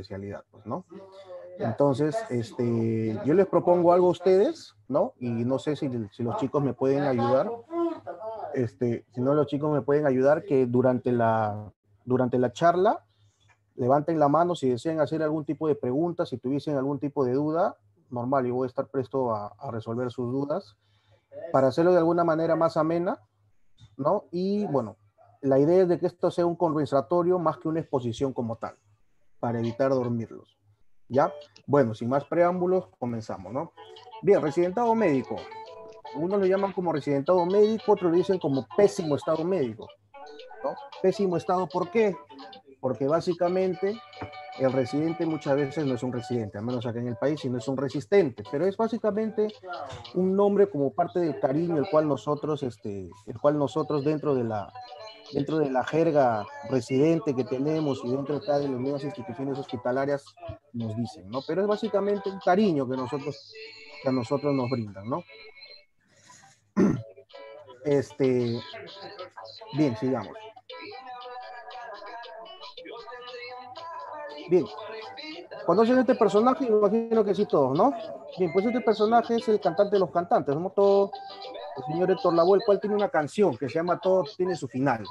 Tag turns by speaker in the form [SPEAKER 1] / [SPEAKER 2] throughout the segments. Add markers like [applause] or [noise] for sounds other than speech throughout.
[SPEAKER 1] especialidad, pues, ¿no? Entonces, este, yo les propongo algo a ustedes, ¿no? Y no sé si, si los chicos me pueden ayudar. Este, si no, los chicos me pueden ayudar que durante la, durante la charla levanten la mano si desean hacer algún tipo de pregunta, si tuviesen algún tipo de duda, normal, yo voy a estar presto a, a resolver sus dudas para hacerlo de alguna manera más amena, ¿no? Y bueno, la idea es de que esto sea un conversatorio más que una exposición como tal, para evitar dormirlos. ¿Ya? Bueno, sin más preámbulos, comenzamos, ¿no? Bien, residentado médico. Unos lo llaman como residentado médico, otros lo dicen como pésimo estado médico. ¿no? Pésimo estado, ¿por qué? Porque básicamente el residente muchas veces no es un residente, al menos acá en el país, sino es un resistente, pero es básicamente un nombre como parte del cariño el cual nosotros, este, el cual nosotros dentro de la, dentro de la jerga residente que tenemos y dentro de las nuevas instituciones hospitalarias nos dicen, ¿no? Pero es básicamente un cariño que nosotros, que a nosotros nos brindan, ¿no? [clears throat] Este, bien, sigamos. Bien, ¿conocen este personaje? Imagino que sí todos, ¿no? Bien, pues este personaje es el cantante de los cantantes, somos todos el señor Héctor Lavoe, el cual tiene una canción que se llama Todo tiene su final,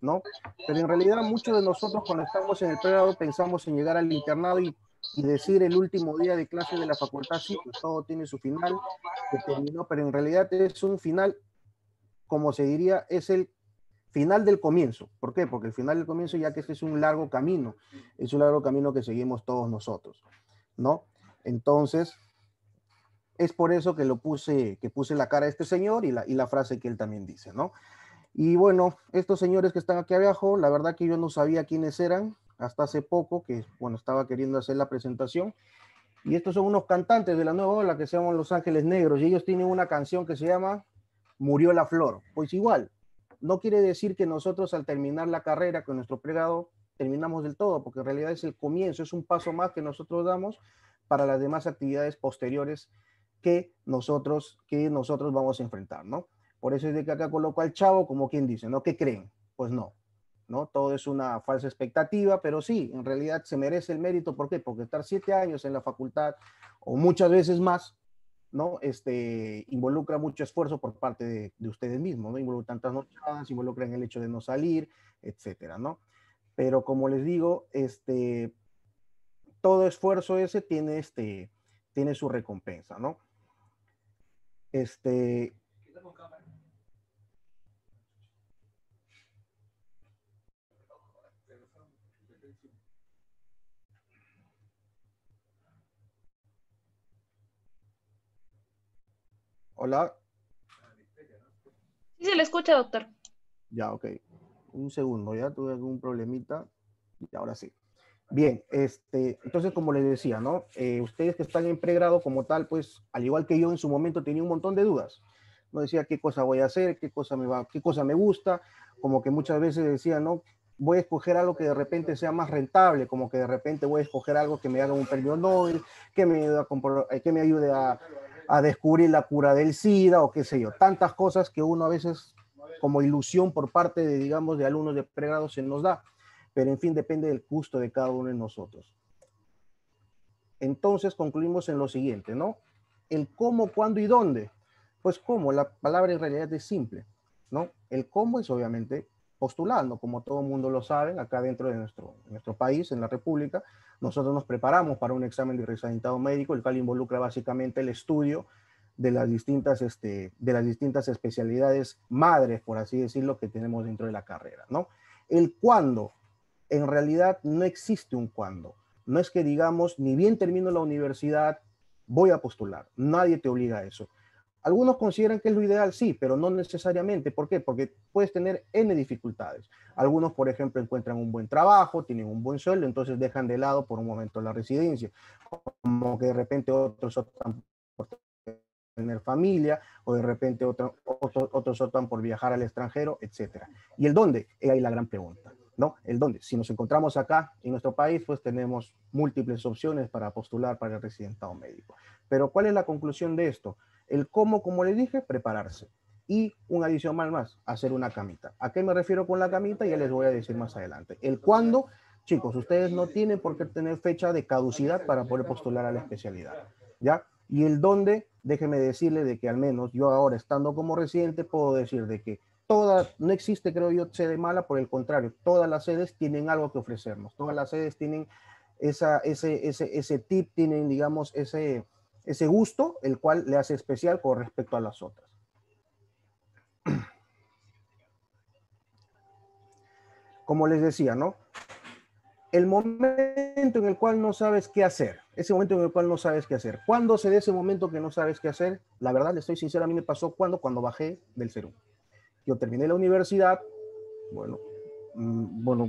[SPEAKER 1] ¿no? Pero en realidad muchos de nosotros cuando estamos en el pregrado pensamos en llegar al internado y, decir el último día de clase de la facultad, sí, pues todo tiene su final, terminó, pero en realidad es un final, como se diría, es el final del comienzo. ¿Por qué? Porque el final del comienzo, ya que este es un largo camino, es un largo camino que seguimos todos nosotros, ¿no? Entonces, es por eso que lo puse, que puse la cara a este señor y la, y la frase que él también dice, ¿no? Y bueno, estos señores que están aquí abajo, la verdad que yo no sabía quiénes eran hasta hace poco, que bueno, estaba queriendo hacer la presentación. Y estos son unos cantantes de la nueva ola que se llaman Los Ángeles Negros y ellos tienen una canción que se llama Murió la Flor. Pues igual, no quiere decir que nosotros al terminar la carrera con nuestro plegado terminamos del todo, porque en realidad es el comienzo, es un paso más que nosotros damos para las demás actividades posteriores que nosotros, que nosotros vamos a enfrentar, ¿no? Por eso es de que acá coloco al chavo como quien dice, ¿no? ¿Qué creen? Pues no, ¿no? Todo es una falsa expectativa, pero sí, en realidad se merece el mérito. ¿Por qué? Porque estar siete años en la facultad o muchas veces más, ¿no? Este, involucra mucho esfuerzo por parte de, de ustedes mismos, ¿no? Involucra tantas noches, involucra en el hecho de no salir, etcétera, ¿no? Pero como les digo, este, todo esfuerzo ese tiene, este, tiene su recompensa, ¿no? Este, Hola.
[SPEAKER 2] Sí, se le escucha, doctor.
[SPEAKER 1] Ya, ok. Un segundo, ya tuve algún problemita. Y ahora sí. Bien, este, entonces como les decía, ¿no? Eh, ustedes que están en pregrado como tal, pues al igual que yo en su momento tenía un montón de dudas. No decía qué cosa voy a hacer, qué cosa me va, qué cosa me gusta, como que muchas veces decía, ¿no? Voy a escoger algo que de repente sea más rentable, como que de repente voy a escoger algo que me haga un premio Nobel, que me ayude a, que me ayude a, a descubrir la cura del SIDA o qué sé yo, tantas cosas que uno a veces como ilusión por parte de, digamos, de alumnos de pregrado se nos da pero en fin depende del gusto de cada uno de nosotros. Entonces concluimos en lo siguiente, ¿no? El cómo, cuándo y dónde. Pues cómo, la palabra en realidad es simple, ¿no? El cómo es obviamente postulando, como todo mundo lo sabe, acá dentro de nuestro, nuestro país, en la República, nosotros nos preparamos para un examen de resalentado médico, el cual involucra básicamente el estudio de las distintas, este, de las distintas especialidades madres, por así decirlo, que tenemos dentro de la carrera, ¿no? El cuándo, en realidad no existe un cuándo. No es que digamos, ni bien termino la universidad, voy a postular. Nadie te obliga a eso. Algunos consideran que es lo ideal, sí, pero no necesariamente. ¿Por qué? Porque puedes tener N dificultades. Algunos, por ejemplo, encuentran un buen trabajo, tienen un buen sueldo, entonces dejan de lado por un momento la residencia. Como que de repente otros optan por tener familia, o de repente otro, otro, otros optan por viajar al extranjero, etc. ¿Y el dónde? Es ahí la gran pregunta. ¿No? El dónde. Si nos encontramos acá en nuestro país, pues tenemos múltiples opciones para postular para el residentado médico. Pero ¿cuál es la conclusión de esto? El cómo, como le dije, prepararse. Y un adicional más, hacer una camita. ¿A qué me refiero con la camita? Ya les voy a decir más adelante. El cuándo, chicos, ustedes no tienen por qué tener fecha de caducidad para poder postular a la especialidad, ¿ya? Y el dónde, déjeme decirle de que al menos yo ahora estando como residente puedo decir de que no existe creo yo sede mala, por el contrario, todas las sedes tienen algo que ofrecernos, todas las sedes tienen ese, tip, tienen digamos ese, gusto, el cual le hace especial con respecto a las otras. [clears throat] Como les decía, ¿no? El momento en el cual no sabes qué hacer, ese momento en el cual no sabes qué hacer. ¿Cuándo se da ese momento que no sabes qué hacer? La verdad, le estoy sincera, a mí me pasó cuando, cuando bajé del CERU. Yo terminé la universidad, bueno, mm, bueno,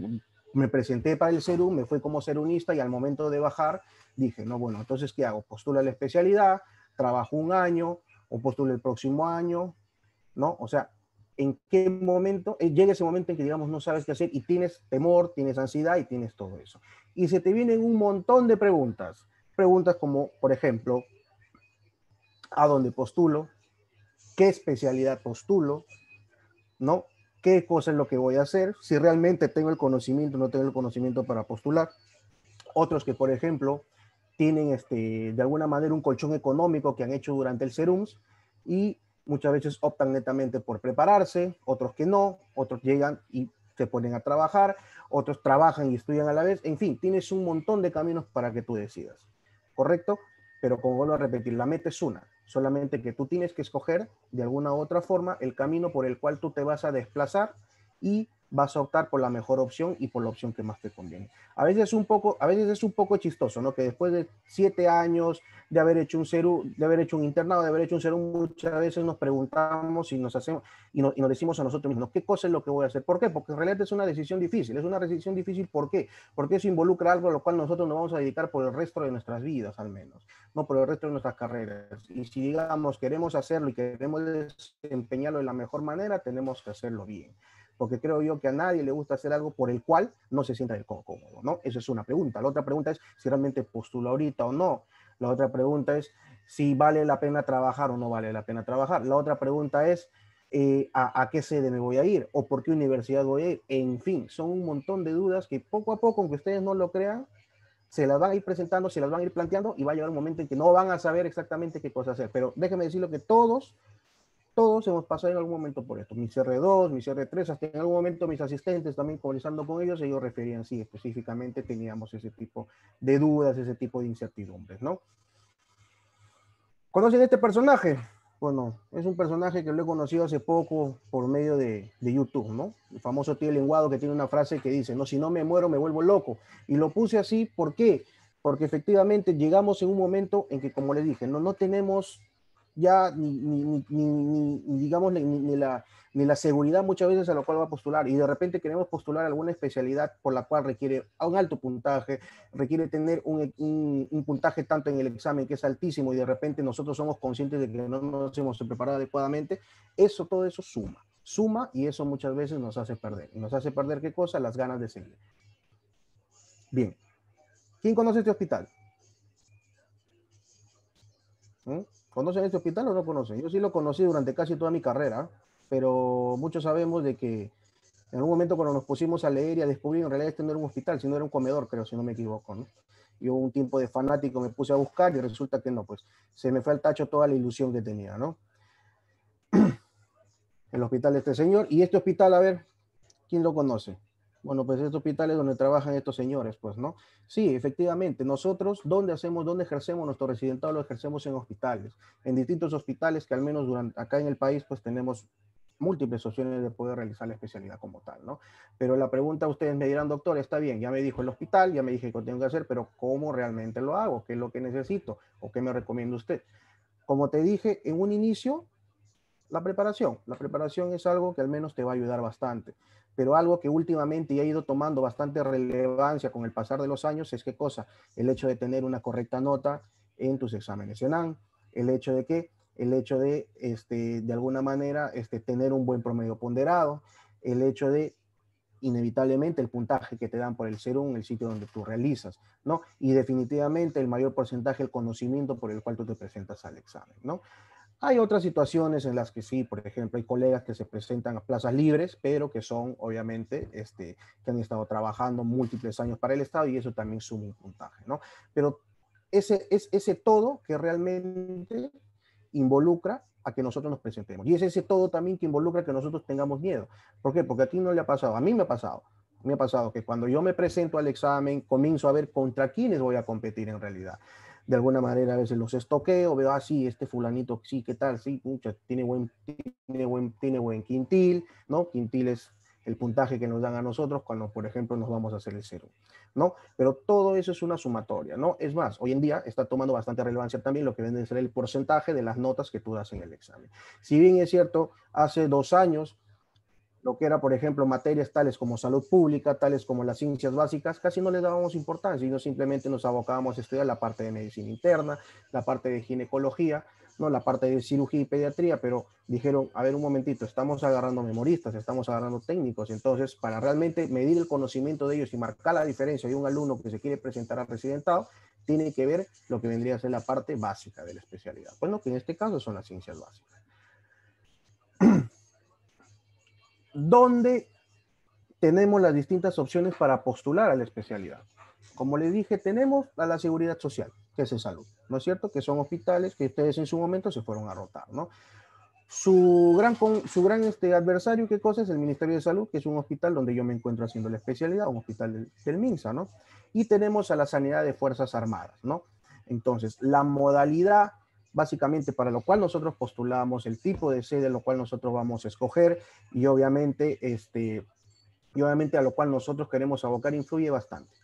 [SPEAKER 1] me presenté para el CERU, me fui como serunista y al momento de bajar dije, no, bueno, entonces, ¿qué hago? Postulo la especialidad, trabajo un año o postulo el próximo año, ¿no? O sea, ¿en qué momento? Eh, llega ese momento en que, digamos, no sabes qué hacer y tienes temor, tienes ansiedad y tienes todo eso. Y se te vienen un montón de preguntas. Preguntas como, por ejemplo, ¿a dónde postulo? ¿Qué especialidad postulo? ¿No? qué cosa es lo que voy a hacer, si realmente tengo el conocimiento no tengo el conocimiento para postular. Otros que, por ejemplo, tienen este, de alguna manera un colchón económico que han hecho durante el SERUMS y muchas veces optan netamente por prepararse, otros que no, otros llegan y se ponen a trabajar, otros trabajan y estudian a la vez, en fin, tienes un montón de caminos para que tú decidas, ¿correcto? Pero como vuelvo a repetir, la meta es una, solamente que tú tienes que escoger de alguna u otra forma el camino por el cual tú te vas a desplazar y vas a optar por la mejor opción y por la opción que más te conviene. A veces es un poco, a veces es un poco chistoso, ¿no? Que después de siete años de haber hecho un ceru, de haber hecho un internado, de haber hecho un ceru, muchas veces nos preguntamos y nos hacemos y, y nos decimos a nosotros mismos, ¿qué cosa es lo que voy a hacer? ¿Por qué? Porque en realidad es una decisión difícil. Es una decisión difícil, ¿por qué? Porque eso involucra algo a lo cual nosotros nos vamos a dedicar por el resto de nuestras vidas, al menos, no por el resto de nuestras carreras. Y si digamos queremos hacerlo y queremos desempeñarlo de la mejor manera, tenemos que hacerlo bien porque creo yo que a nadie le gusta hacer algo por el cual no se sienta cómodo, ¿no? Esa es una pregunta. La otra pregunta es si realmente postula ahorita o no. La otra pregunta es si vale la pena trabajar o no vale la pena trabajar. La otra pregunta es eh, a, qué sede me voy a ir o por qué universidad voy a ir. En fin, son un montón de dudas que poco a poco, aunque ustedes no lo crean, se las van a ir presentando, se las van a ir planteando y va a llegar un momento en que no van a saber exactamente qué cosa hacer. Pero déjenme decirlo que todos todos hemos pasado en algún momento por esto. Mis R2, mis R3, hasta en algún momento mis asistentes también conversando con ellos, ellos referían, sí, específicamente teníamos ese tipo de dudas, ese tipo de incertidumbres, ¿no? ¿Conocen este personaje? Bueno, es un personaje que lo he conocido hace poco por medio de, de, YouTube, ¿no? El famoso tío lenguado que tiene una frase que dice, no, si no me muero me vuelvo loco. Y lo puse así, ¿por qué? Porque efectivamente llegamos en un momento en que, como le dije, no, no tenemos ya ni, ni, ni, ni digamos, ni, la, ni la seguridad muchas veces a lo cual va a postular y de repente queremos postular alguna especialidad por la cual requiere un alto puntaje, requiere tener un, un, puntaje tanto en el examen que es altísimo y de repente nosotros somos conscientes de que no nos hemos preparado adecuadamente, eso, todo eso suma, suma y eso muchas veces nos hace perder. ¿Y nos hace perder qué cosa? Las ganas de seguir. Bien. ¿Quién conoce este hospital? ¿Mm? ¿Conocen este hospital o no conocen? Yo sí lo conocí durante casi toda mi carrera, pero muchos sabemos de que en algún momento cuando nos pusimos a leer y a descubrir, en realidad este no era un hospital, sino era un comedor, creo, si no me equivoco, ¿no? Yo un tiempo de fanático me puse a buscar y resulta que no, pues se me fue al tacho toda la ilusión que tenía, ¿no? [clears throat] El hospital de este señor. Y este hospital, a ver, ¿quién lo conoce? Bueno, pues este hospital es donde trabajan estos señores, pues, ¿no? Sí, efectivamente, nosotros, ¿dónde hacemos, dónde ejercemos nuestro residentado? Lo ejercemos en hospitales, en distintos hospitales que al menos durante, acá en el país, pues tenemos múltiples opciones de poder realizar la especialidad como tal, ¿no? Pero la pregunta, ustedes me dirán, doctor, está bien, ya me dijo el hospital, ya me dije que tengo que hacer, pero ¿cómo realmente lo hago? ¿Qué es lo que necesito? ¿O qué me recomienda usted? Como te dije en un inicio, la preparación. La preparación es algo que al menos te va a ayudar bastante pero algo que últimamente ha ido tomando bastante relevancia con el pasar de los años es qué cosa, el hecho de tener una correcta nota en tus exámenes en el hecho de que, el hecho de, este, de alguna manera, este, tener un buen promedio ponderado, el hecho de inevitablemente el puntaje que te dan por el en el sitio donde tú realizas, ¿no? Y definitivamente el mayor porcentaje, el conocimiento por el cual tú te presentas al examen, ¿no? Hay otras situaciones en las que sí, por ejemplo, hay colegas que se presentan a plazas libres, pero que son, obviamente, este, que han estado trabajando múltiples años para el Estado y eso también suma un puntaje, ¿no? Pero ese es ese todo que realmente involucra a que nosotros nos presentemos. Y es ese todo también que involucra que nosotros tengamos miedo. ¿Por qué? Porque a ti no le ha pasado, a mí me ha pasado. Me ha pasado que cuando yo me presento al examen, comienzo a ver contra quiénes voy a competir en realidad de alguna manera a veces los estoqueo, veo, ah, este fulanito, sí, ¿qué tal? Sí, tiene, buen, tiene, buen, tiene buen quintil, ¿no? Quintil es el puntaje que nos dan a nosotros cuando, por ejemplo, nos vamos a hacer el cero, ¿no? Pero todo eso es una sumatoria, ¿no? Es más, hoy en día está tomando bastante relevancia también lo que viene a ser el porcentaje de las notas que tú das en el examen. Si bien es cierto, hace dos años lo que era, por ejemplo, materias tales como salud pública, tales como las ciencias básicas, casi no le dábamos importancia, sino simplemente nos abocábamos a estudiar la parte de medicina interna, la parte de ginecología, no la parte de cirugía y pediatría, pero dijeron, a ver un momentito, estamos agarrando memoristas, estamos agarrando técnicos, entonces para realmente medir el conocimiento de ellos y marcar la diferencia de un alumno que se quiere presentar a residentado, tiene que ver lo que vendría a ser la parte básica de la especialidad. Bueno, que en este caso son las ciencias básicas. Donde tenemos las distintas opciones para postular a la especialidad. Como les dije, tenemos a la seguridad social, que es en salud, ¿no es cierto? Que son hospitales que ustedes en su momento se fueron a rotar, ¿no? Su gran, su gran este, adversario, ¿qué cosa es? El Ministerio de Salud, que es un hospital donde yo me encuentro haciendo la especialidad, un hospital del, del MINSA, ¿no? Y tenemos a la sanidad de Fuerzas Armadas, ¿no? Entonces, la modalidad básicamente para lo cual nosotros postulamos, el tipo de sede, lo cual nosotros vamos a escoger y obviamente, este, y obviamente a lo cual nosotros queremos abocar influye bastante,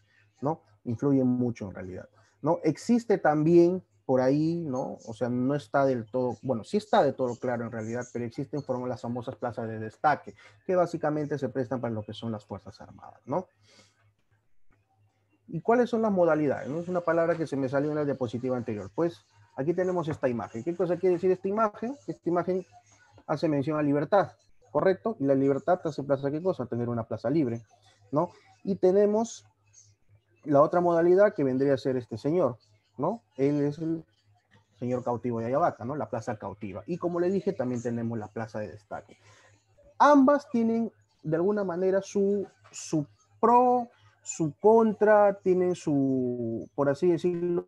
[SPEAKER 1] ¿no? Influye mucho en realidad, ¿no? Existe también por ahí, ¿no? O sea, no está del todo, bueno, sí está de todo claro en realidad, pero existen las famosas plazas de destaque, que básicamente se prestan para lo que son las Fuerzas Armadas, ¿no? ¿Y cuáles son las modalidades? ¿no? Es una palabra que se me salió en la diapositiva anterior. Pues Aquí tenemos esta imagen. ¿Qué cosa quiere decir esta imagen? Esta imagen hace mención a libertad, ¿correcto? Y la libertad hace plaza, ¿qué cosa? Tener una plaza libre, ¿no? Y tenemos la otra modalidad que vendría a ser este señor, ¿no? Él es el señor cautivo de Ayabaca, ¿no? La plaza cautiva. Y como le dije, también tenemos la plaza de destaque. Ambas tienen de alguna manera su, su pro, su contra, tienen su, por así decirlo,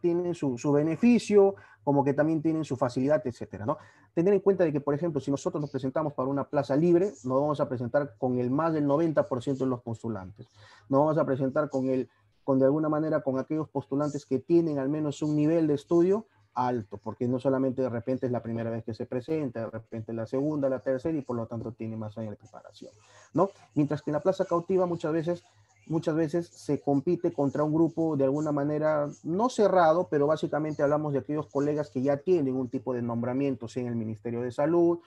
[SPEAKER 1] tienen su, beneficio, como que también tienen su facilidad, etcétera, ¿no? Tener en cuenta de que, por ejemplo, si nosotros nos presentamos para una plaza libre, nos vamos a presentar con el más del 90% de los postulantes. Nos vamos a presentar con el, con de alguna manera, con aquellos postulantes que tienen al menos un nivel de estudio alto, porque no solamente de repente es la primera vez que se presenta, de repente la segunda, la tercera, y por lo tanto tiene más años de preparación, ¿no? Mientras que en la plaza cautiva muchas veces muchas veces se compite contra un grupo de alguna manera no cerrado, pero básicamente hablamos de aquellos colegas que ya tienen un tipo de nombramiento, sea en el Ministerio de Salud,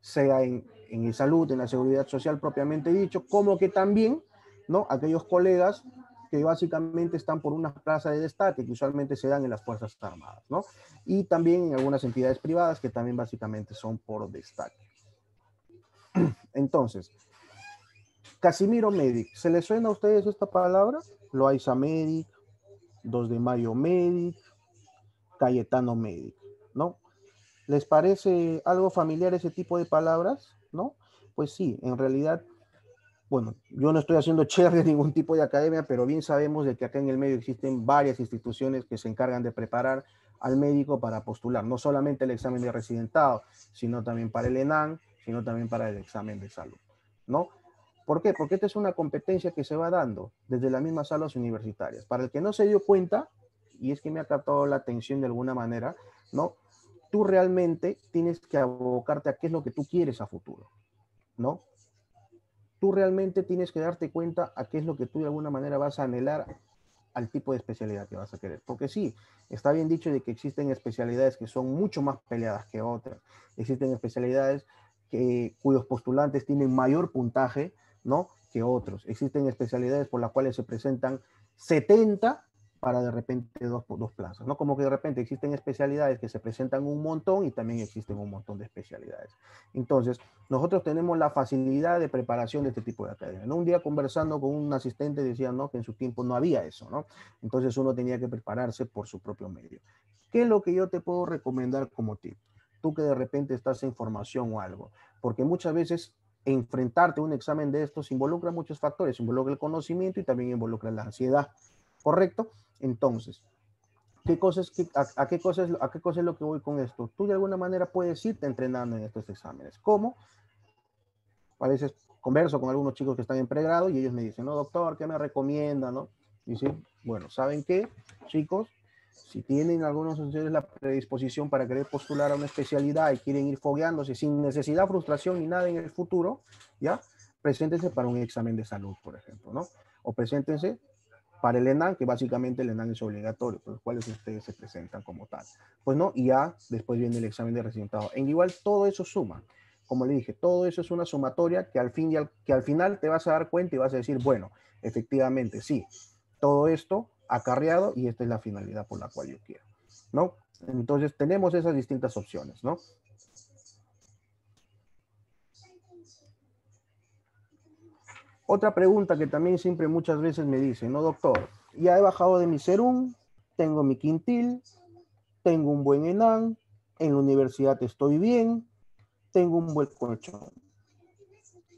[SPEAKER 1] sea en, en salud, en la seguridad social propiamente dicho, como que también, ¿no? Aquellos colegas que básicamente están por una plaza de destaque que usualmente se dan en las Fuerzas Armadas, ¿no? Y también en algunas entidades privadas que también básicamente son por destaque. [clears throat] Entonces, Casimiro Medic, ¿se les suena a ustedes esta palabra? Loaiza Medic, 2 de Mayo Medic, Cayetano Medic, ¿no? ¿Les parece algo familiar ese tipo de palabras? ¿No? Pues sí, en realidad, bueno, yo no estoy haciendo cherry de ningún tipo de academia, pero bien sabemos de que acá en el medio existen varias instituciones que se encargan de preparar al médico para postular, no solamente el examen de residentado, sino también para el ENAN, sino también para el examen de salud, ¿no? ¿Por qué? Porque esta es una competencia que se va dando desde las mismas salas universitarias. Para el que no se dio cuenta, y es que me ha captado la atención de alguna manera, ¿no? Tú realmente tienes que abocarte a qué es lo que tú quieres a futuro, ¿no? Tú realmente tienes que darte cuenta a qué es lo que tú de alguna manera vas a anhelar al tipo de especialidad que vas a querer. Porque sí, está bien dicho de que existen especialidades que son mucho más peleadas que otras. Existen especialidades que, cuyos postulantes tienen mayor puntaje, ¿no? que otros. Existen especialidades por las cuales se presentan 70 para de repente dos, plazas, ¿no? Como que de repente existen especialidades que se presentan un montón y también existen un montón de especialidades. Entonces, nosotros tenemos la facilidad de preparación de este tipo de academia, ¿no? Un día conversando con un asistente decía, ¿no? Que en su tiempo no había eso, ¿no? Entonces uno tenía que prepararse por su propio medio. ¿Qué es lo que yo te puedo recomendar como tip? tú que de repente estás en formación o algo, porque muchas veces enfrentarte a un examen de estos involucra muchos factores, involucra el conocimiento y también involucra la ansiedad, ¿correcto? Entonces, ¿qué cosas, a, qué cosas, ¿a qué cosas es lo que voy con esto? Tú de alguna manera puedes irte entrenando en estos exámenes. ¿Cómo? A veces converso con algunos chicos que están en pregrado y ellos me dicen, no, doctor, ¿qué me recomienda? ¿No? Dice, bueno, ¿saben qué, chicos? Si tienen algunos ustedes la predisposición para querer postular a una especialidad y quieren ir fogueándose sin necesidad, frustración ni nada en el futuro, ¿ya? Preséntense para un examen de salud, por ejemplo, ¿no? O preséntense para el ENAN, que básicamente el ENAN es obligatorio, por los cuales ustedes se presentan como tal. Pues no, y ya después viene el examen de resultado. En igual todo eso suma. Como le dije, todo eso es una sumatoria que al, fin y al, que al final te vas a dar cuenta y vas a decir, bueno, efectivamente, sí, todo esto acarreado y esta es la finalidad por la cual yo quiero, ¿no? Entonces tenemos esas distintas opciones, ¿no? Otra pregunta que también siempre muchas veces me dicen, no doctor, ya he bajado de mi serum, tengo mi quintil, tengo un buen ENAN, en la universidad estoy bien, tengo un buen colchón.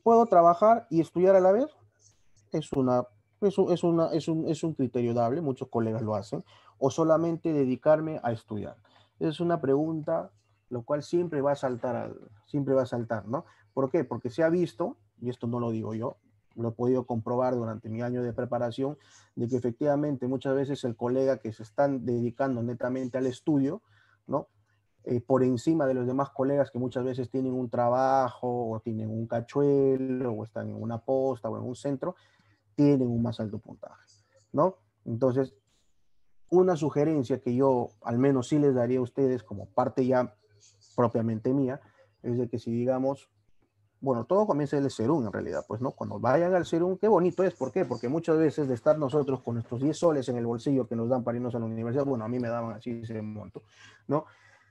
[SPEAKER 1] ¿Puedo trabajar y estudiar a la vez? Es una eso es, una, es, un, es un criterio dable, muchos colegas lo hacen, o solamente dedicarme a estudiar. Es una pregunta, lo cual siempre va a saltar, siempre va a saltar, ¿no? ¿Por qué? Porque se ha visto, y esto no lo digo yo, lo he podido comprobar durante mi año de preparación, de que efectivamente muchas veces el colega que se están dedicando netamente al estudio, ¿no? Eh, por encima de los demás colegas que muchas veces tienen un trabajo o tienen un cachuelo o están en una posta o en un centro, tienen un más alto puntaje, ¿no? Entonces, una sugerencia que yo al menos sí les daría a ustedes como parte ya propiamente mía, es de que si digamos, bueno, todo comienza el serum en realidad, pues, ¿no? Cuando vayan al serum, qué bonito es, ¿por qué? Porque muchas veces de estar nosotros con nuestros 10 soles en el bolsillo que nos dan para irnos a la universidad, bueno, a mí me daban así ese monto, ¿no?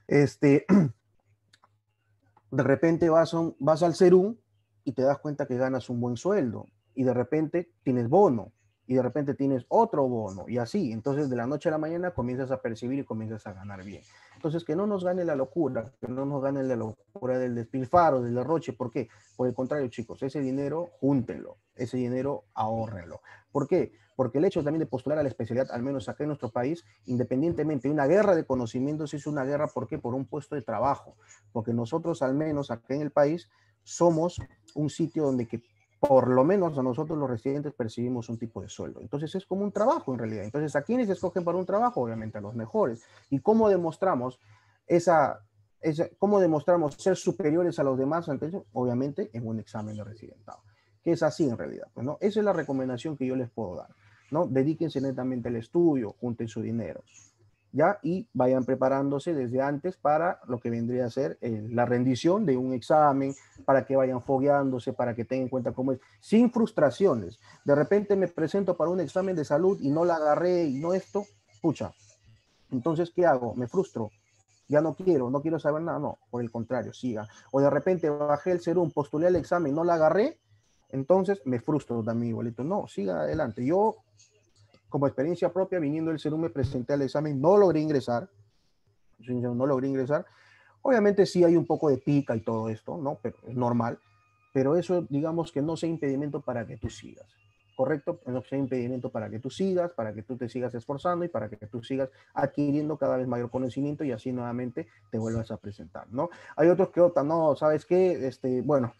[SPEAKER 1] Este, [clears throat] de repente vas, vas al serum y te das cuenta que ganas un buen sueldo y de repente tienes bono y de repente tienes otro bono y así. Entonces de la noche a la mañana comienzas a percibir y comienzas a ganar bien. Entonces que no nos gane la locura, que no nos gane la locura del despilfaro, del derroche. ¿Por qué? Por el contrario, chicos, ese dinero júntenlo, ese dinero ahórrenlo. ¿Por qué? Porque el hecho también de postular a la especialidad, al menos acá en nuestro país, independientemente de una guerra de conocimientos, es una guerra, ¿por qué? Por un puesto de trabajo. Porque nosotros, al menos acá en el país, somos un sitio donde que por lo menos nosotros los residentes percibimos un tipo de sueldo. Entonces es como un trabajo en realidad. Entonces, ¿a quiénes escogen para un trabajo? Obviamente a los mejores. ¿Y cómo demostramos esa, esa cómo demostramos ser superiores a los demás? Entonces, obviamente en un examen de residentado, que es así en realidad. Pues, ¿no? Esa es la recomendación que yo les puedo dar. ¿no? Dedíquense netamente al estudio, junten su dinero. ¿Ya? Y vayan preparándose desde antes para lo que vendría a ser eh, la rendición de un examen, para que vayan fogueándose, para que tengan en cuenta cómo es, sin frustraciones. De repente me presento para un examen de salud y no la agarré y no esto, pucha. Entonces, ¿qué hago? Me frustro. Ya no quiero, no quiero saber nada, no, por el contrario, siga. O de repente bajé el serum, postulé el examen, no la agarré, entonces me frustro también igualito. No, siga adelante. Yo como experiencia propia, viniendo el serum, me presenté al examen, no logré ingresar, no logré ingresar. Obviamente sí hay un poco de pica y todo esto, ¿no? Pero es normal, pero eso digamos que no sea impedimento para que tú sigas, ¿correcto? No sea impedimento para que tú sigas, para que tú te sigas esforzando y para que tú sigas adquiriendo cada vez mayor conocimiento y así nuevamente te vuelvas a presentar, ¿no? Hay otros que optan, no, ¿sabes qué? Este, bueno,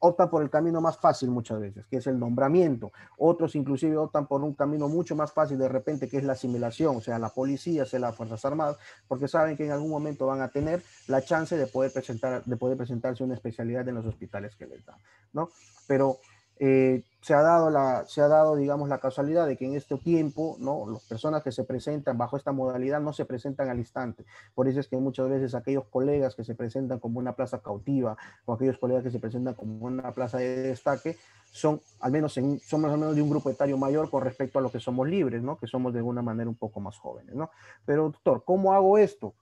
[SPEAKER 1] optan por el camino más fácil muchas veces, que es el nombramiento. Otros inclusive optan por un camino mucho más fácil de repente, que es la asimilación, sea, la policía, sea las Fuerzas Armadas, porque saben que en algún momento van a tener la chance de poder, presentar, de poder presentarse una especialidad en los hospitales que les dan, ¿no? Pero eh, se, ha dado la, se ha dado, digamos, la casualidad de que en este tiempo, ¿no? Las personas que se presentan bajo esta modalidad no se presentan al instante. Por eso es que muchas veces aquellos colegas que se presentan como una plaza cautiva o aquellos colegas que se presentan como una plaza de destaque son al menos, en, son más o menos de un grupo etario mayor con respecto a lo que somos libres, ¿no? Que somos de alguna manera un poco más jóvenes, ¿no? Pero doctor, ¿cómo hago esto?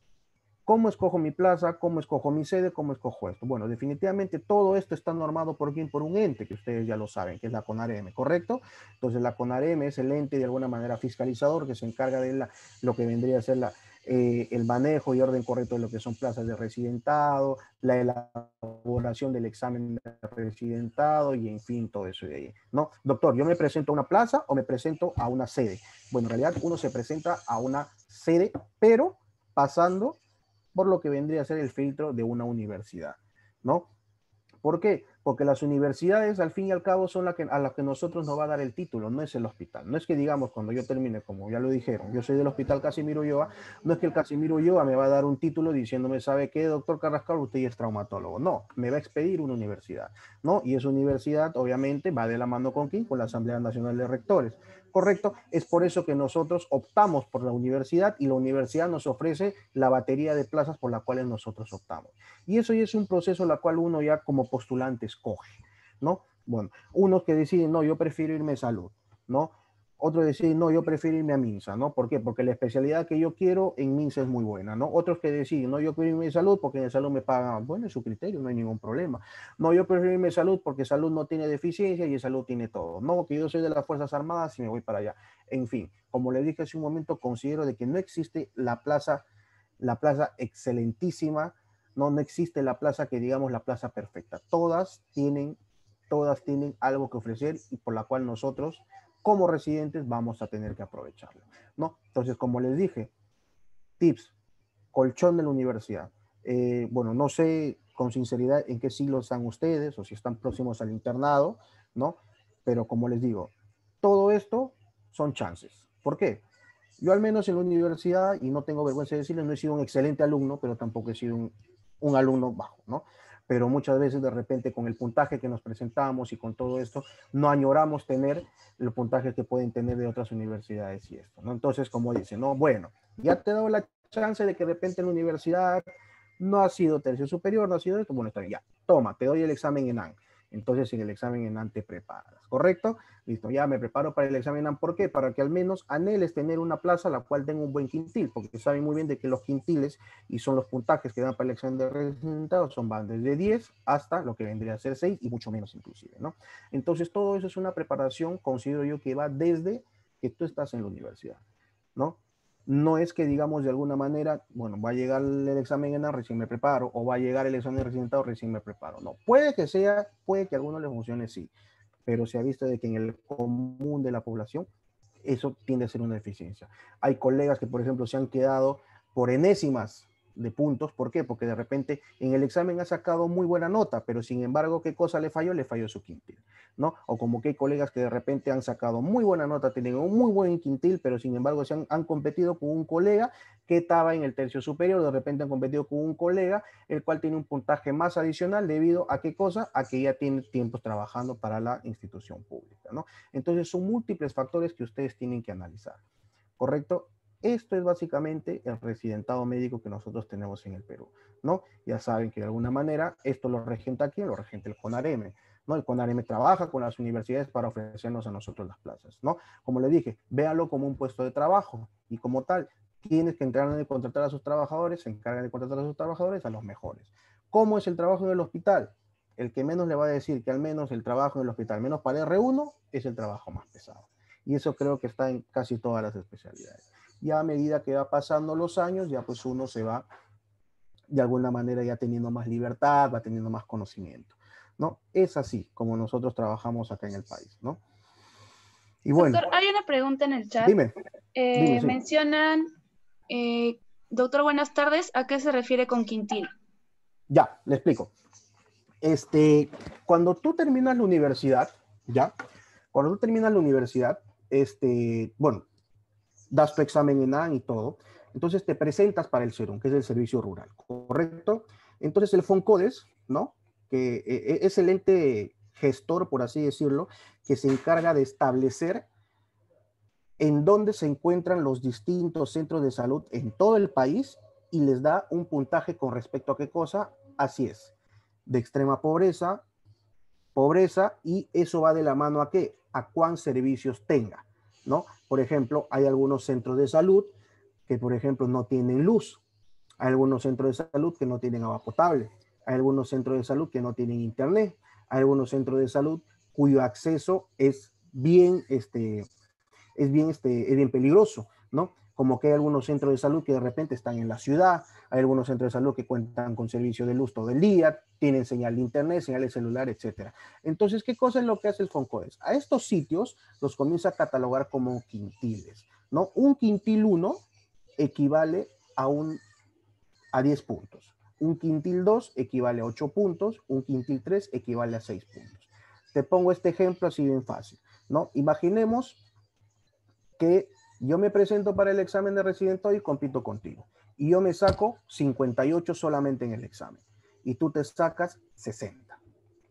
[SPEAKER 1] ¿Cómo escojo mi plaza? ¿Cómo escojo mi sede? ¿Cómo escojo esto? Bueno, definitivamente todo esto está normado por quién? Por un ente, que ustedes ya lo saben, que es la CONAREM, ¿correcto? Entonces la CONAREM es el ente de alguna manera fiscalizador que se encarga de la, lo que vendría a ser la, eh, el manejo y orden correcto de lo que son plazas de residentado, la elaboración del examen de residentado y en fin, todo eso de ahí. No, doctor, yo me presento a una plaza o me presento a una sede. Bueno, en realidad uno se presenta a una sede, pero pasando por lo que vendría a ser el filtro de una universidad, ¿no? ¿Por qué? Porque las universidades, al fin y al cabo, son las que, a las que nosotros nos va a dar el título, no es el hospital. No es que digamos, cuando yo termine, como ya lo dijeron, yo soy del hospital Casimiro Ulloa, no es que el Casimiro Ulloa me va a dar un título diciéndome, ¿sabe qué, doctor Carrascal? Usted es traumatólogo. No, me va a expedir una universidad, ¿no? Y esa universidad, obviamente, va de la mano con quién? Con la Asamblea Nacional de Rectores correcto, es por eso que nosotros optamos por la universidad y la universidad nos ofrece la batería de plazas por las cuales nosotros optamos. Y eso ya es un proceso en el cual uno ya como postulante escoge, ¿no? Bueno, unos que deciden, no, yo prefiero irme a salud, ¿no? Otros deciden, no, yo prefiero irme a Minsa, ¿no? ¿Por qué? Porque la especialidad que yo quiero en Minsa es muy buena, ¿no? Otros que deciden, no, yo quiero irme a salud porque en salud me pagan, bueno, es su criterio, no hay ningún problema. No, yo prefiero irme a salud porque salud no tiene deficiencia y salud tiene todo. No, que yo soy de las Fuerzas Armadas y me voy para allá. En fin, como le dije hace un momento, considero de que no existe la plaza, la plaza excelentísima, no, existe la plaza que digamos la plaza perfecta. Todas tienen, todas tienen algo que ofrecer y por la cual nosotros como residentes vamos a tener que aprovecharlo, ¿no? Entonces, como les dije, tips, colchón de la universidad. Eh, bueno, no sé con sinceridad en qué siglo están ustedes o si están próximos al internado, ¿no? Pero como les digo, todo esto son chances. ¿Por qué? Yo al menos en la universidad, y no tengo vergüenza de decirles, no he sido un excelente alumno, pero tampoco he sido un, un alumno bajo, ¿no? pero muchas veces de repente con el puntaje que nos presentamos y con todo esto, no añoramos tener el puntaje que pueden tener de otras universidades y esto, ¿no? Entonces, como dicen, no, bueno, ya te he dado la chance de que de repente en la universidad no ha sido tercio superior, no ha sido esto, bueno, está bien, ya, toma, te doy el examen en AN. Entonces en el examen en te preparas, ¿correcto? Listo, ya me preparo para el examen en ¿Por qué? Para que al menos anheles tener una plaza la cual tenga un buen quintil, porque saben muy bien de que los quintiles y son los puntajes que dan para el examen de resultados son van desde 10 hasta lo que vendría a ser 6 y mucho menos inclusive, ¿no? Entonces todo eso es una preparación, considero yo que va desde que tú estás en la universidad, ¿no? No es que digamos de alguna manera, bueno, va a llegar el examen en recién me preparo, o va a llegar el examen de residentado, recién me preparo. No, puede que sea, puede que a algunos les funcione, sí, pero se ha visto de que en el común de la población eso tiende a ser una deficiencia. Hay colegas que, por ejemplo, se han quedado por enésimas de puntos. ¿Por qué? Porque de repente en el examen ha sacado muy buena nota, pero sin embargo, ¿qué cosa le falló? Le falló su quintil, ¿no? O como que hay colegas que de repente han sacado muy buena nota, tienen un muy buen quintil, pero sin embargo se han, han competido con un colega que estaba en el tercio superior, de repente han competido con un colega, el cual tiene un puntaje más adicional debido a qué cosa? A que ya tiene tiempos trabajando para la institución pública, ¿no? Entonces son múltiples factores que ustedes tienen que analizar, ¿correcto? Esto es básicamente el residentado médico que nosotros tenemos en el Perú, ¿no? Ya saben que de alguna manera esto lo regenta aquí, lo regenta el CONAREME, ¿no? El CONAREME trabaja con las universidades para ofrecernos a nosotros las plazas, ¿no? Como le dije, véalo como un puesto de trabajo y como tal, tienes que entrar en contratar a sus trabajadores, se encargan de contratar a sus trabajadores a los mejores. ¿Cómo es el trabajo en el hospital? El que menos le va a decir que al menos el trabajo en el hospital, menos para R1, es el trabajo más pesado. Y eso creo que está en casi todas las especialidades ya a medida que va pasando los años, ya pues uno se va de alguna manera ya teniendo más libertad, va teniendo más conocimiento, ¿no? Es así como nosotros trabajamos acá en el país, ¿no?
[SPEAKER 2] Y bueno. Doctor, hay una pregunta en el chat.
[SPEAKER 1] Dime.
[SPEAKER 2] Eh, mencionan, eh, doctor, buenas tardes, ¿a qué se refiere con quintil?
[SPEAKER 1] Ya, le explico. Este, cuando tú terminas la universidad, ya, cuando tú terminas la universidad, este, bueno, das tu examen en AN y todo. Entonces te presentas para el SERUM, que es el servicio rural, ¿correcto? Entonces el FONCODES, ¿no? Que eh, eh, es el ente gestor, por así decirlo, que se encarga de establecer en dónde se encuentran los distintos centros de salud en todo el país y les da un puntaje con respecto a qué cosa. Así es, de extrema pobreza, pobreza, y eso va de la mano a qué? A cuán servicios tenga, ¿no? Por ejemplo, hay algunos centros de salud que, por ejemplo, no tienen luz. Hay algunos centros de salud que no tienen agua potable. Hay algunos centros de salud que no tienen internet. Hay algunos centros de salud cuyo acceso es bien, este, es bien, este, es bien peligroso, ¿no? Como que hay algunos centros de salud que de repente están en la ciudad, hay algunos centros de salud que cuentan con servicio de luz todo el día, tienen señal de internet, señal de celular, etc. Entonces, ¿qué cosa es lo que hace el FONCODES? A estos sitios los comienza a catalogar como quintiles, ¿no? Un quintil 1 equivale a, un, a 10 puntos. Un quintil 2 equivale a 8 puntos, un quintil 3 equivale a 6 puntos. Te pongo este ejemplo así bien fácil, ¿no? Imaginemos que yo me presento para el examen de residente y compito contigo. Y yo me saco 58 solamente en el examen. Y tú te sacas 60.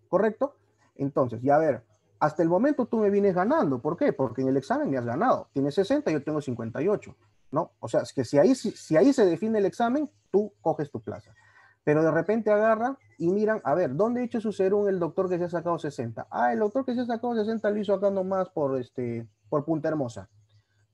[SPEAKER 1] ¿Correcto? Entonces, ya a ver, hasta el momento tú me vienes ganando. ¿Por qué? Porque en el examen me has ganado. Tienes 60, yo tengo 58. ¿No? O sea, es que si ahí, si ahí se define el examen, tú coges tu plaza. Pero de repente agarra y miran, a ver, ¿dónde ha hecho su serum el doctor que se ha sacado 60? Ah, el doctor que se ha sacado 60 lo hizo acá nomás por, este, por Punta Hermosa.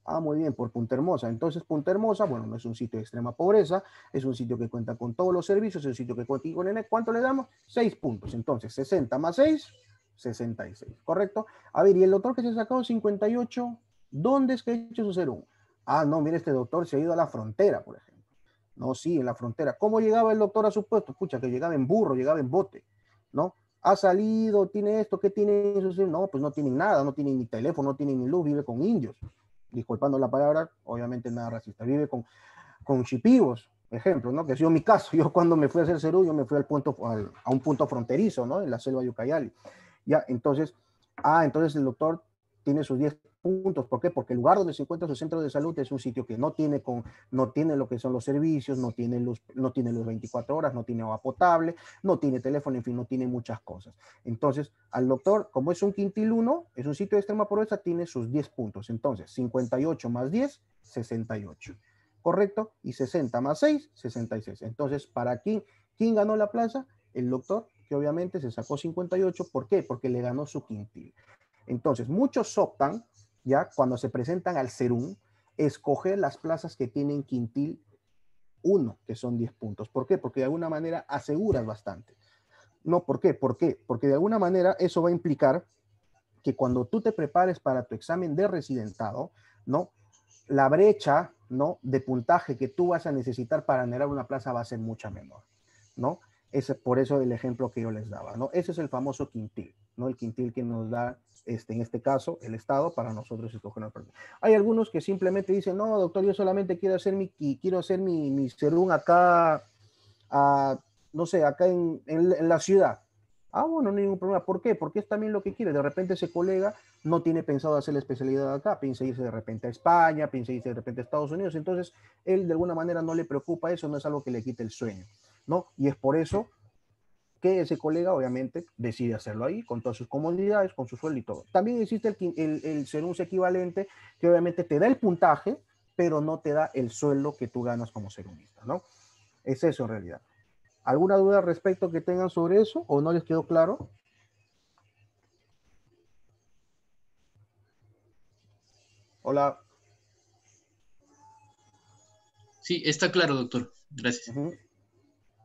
[SPEAKER 1] Ah, muy bien, por Punta Hermosa. Entonces, Punta Hermosa, bueno, no es un sitio de extrema pobreza, es un sitio que cuenta con todos los servicios, es un sitio que cuenta con ENE. ¿Cuánto le damos? Seis puntos. Entonces, 60 más 6, 66, ¿correcto? A ver, y el doctor que se ha sacado 58, ¿dónde es que ha hecho su serum? Ah, no, mire, este doctor se ha ido a la frontera, por ejemplo. No, sí, en la frontera. ¿Cómo llegaba el doctor a su puesto? Escucha, que llegaba en burro, llegaba en bote, ¿no? Ha salido, tiene esto, ¿qué tiene eso? No, pues no tienen nada, no tienen ni teléfono, no tienen ni luz, vive con indios disculpando la palabra, obviamente nada racista, vive con, con chipivos, ejemplo, ¿no? Que ha sido mi caso. [laughs] Yo cuando me fui a hacer Cerú, yo me fui al punto, a un punto fronterizo, ¿no? En la selva de Ucayali. Ya, entonces, ah, entonces el doctor tiene sus 10 puntos. ¿Por qué? Porque el lugar donde se encuentra su centro de salud es un sitio que no tiene, con, no tiene lo que son los servicios, no tiene, luz, no tiene luz 24 horas, no tiene agua potable, no tiene teléfono, en fin, no tiene muchas cosas. Entonces, al doctor, como es un quintil 1, es un sitio de extrema pobreza, tiene sus 10 puntos. Entonces, 58 más 10, 68. ¿Correcto? Y 60 más 6, 66. Entonces, ¿para quién, quién ganó la plaza? El doctor, que obviamente se sacó 58. ¿Por qué? Porque le ganó su quintil. Entonces, muchos optan ya cuando se presentan al CERUM, escoger las plazas que tienen quintil 1, que son 10 puntos. ¿Por qué? Porque de alguna manera aseguras bastante. No, ¿por qué? ¿Por qué? Porque de alguna manera eso va a implicar que cuando tú te prepares para tu examen de residentado, ¿no? La brecha, ¿no? De puntaje que tú vas a necesitar para generar una plaza va a ser mucha menor, ¿no? Ese, por eso el ejemplo que yo les daba, ¿no? Ese es el famoso quintil, ¿no? El quintil que nos da, este, en este caso, el Estado para nosotros escoger una persona. Hay algunos que simplemente dicen, no, doctor, yo solamente quiero hacer mi, quiero hacer mi, mi serum acá, a, no sé, acá en, en, la ciudad. Ah, bueno, no hay ningún problema. ¿Por qué? Porque es también lo que quiere. De repente ese colega no tiene pensado hacer la especialidad acá, piensa irse de repente a España, piensa irse de repente a Estados Unidos. Entonces, él de alguna manera no le preocupa eso, no es algo que le quite el sueño. ¿No? Y es por eso que ese colega obviamente decide hacerlo ahí, con todas sus comodidades, con su sueldo y todo. También existe el, el, el serum equivalente, que obviamente te da el puntaje, pero no te da el sueldo que tú ganas como serumista, ¿no? Es eso en realidad. ¿Alguna duda al respecto que tengan sobre eso o no les quedó claro? Hola.
[SPEAKER 3] Sí, está claro, doctor. Gracias.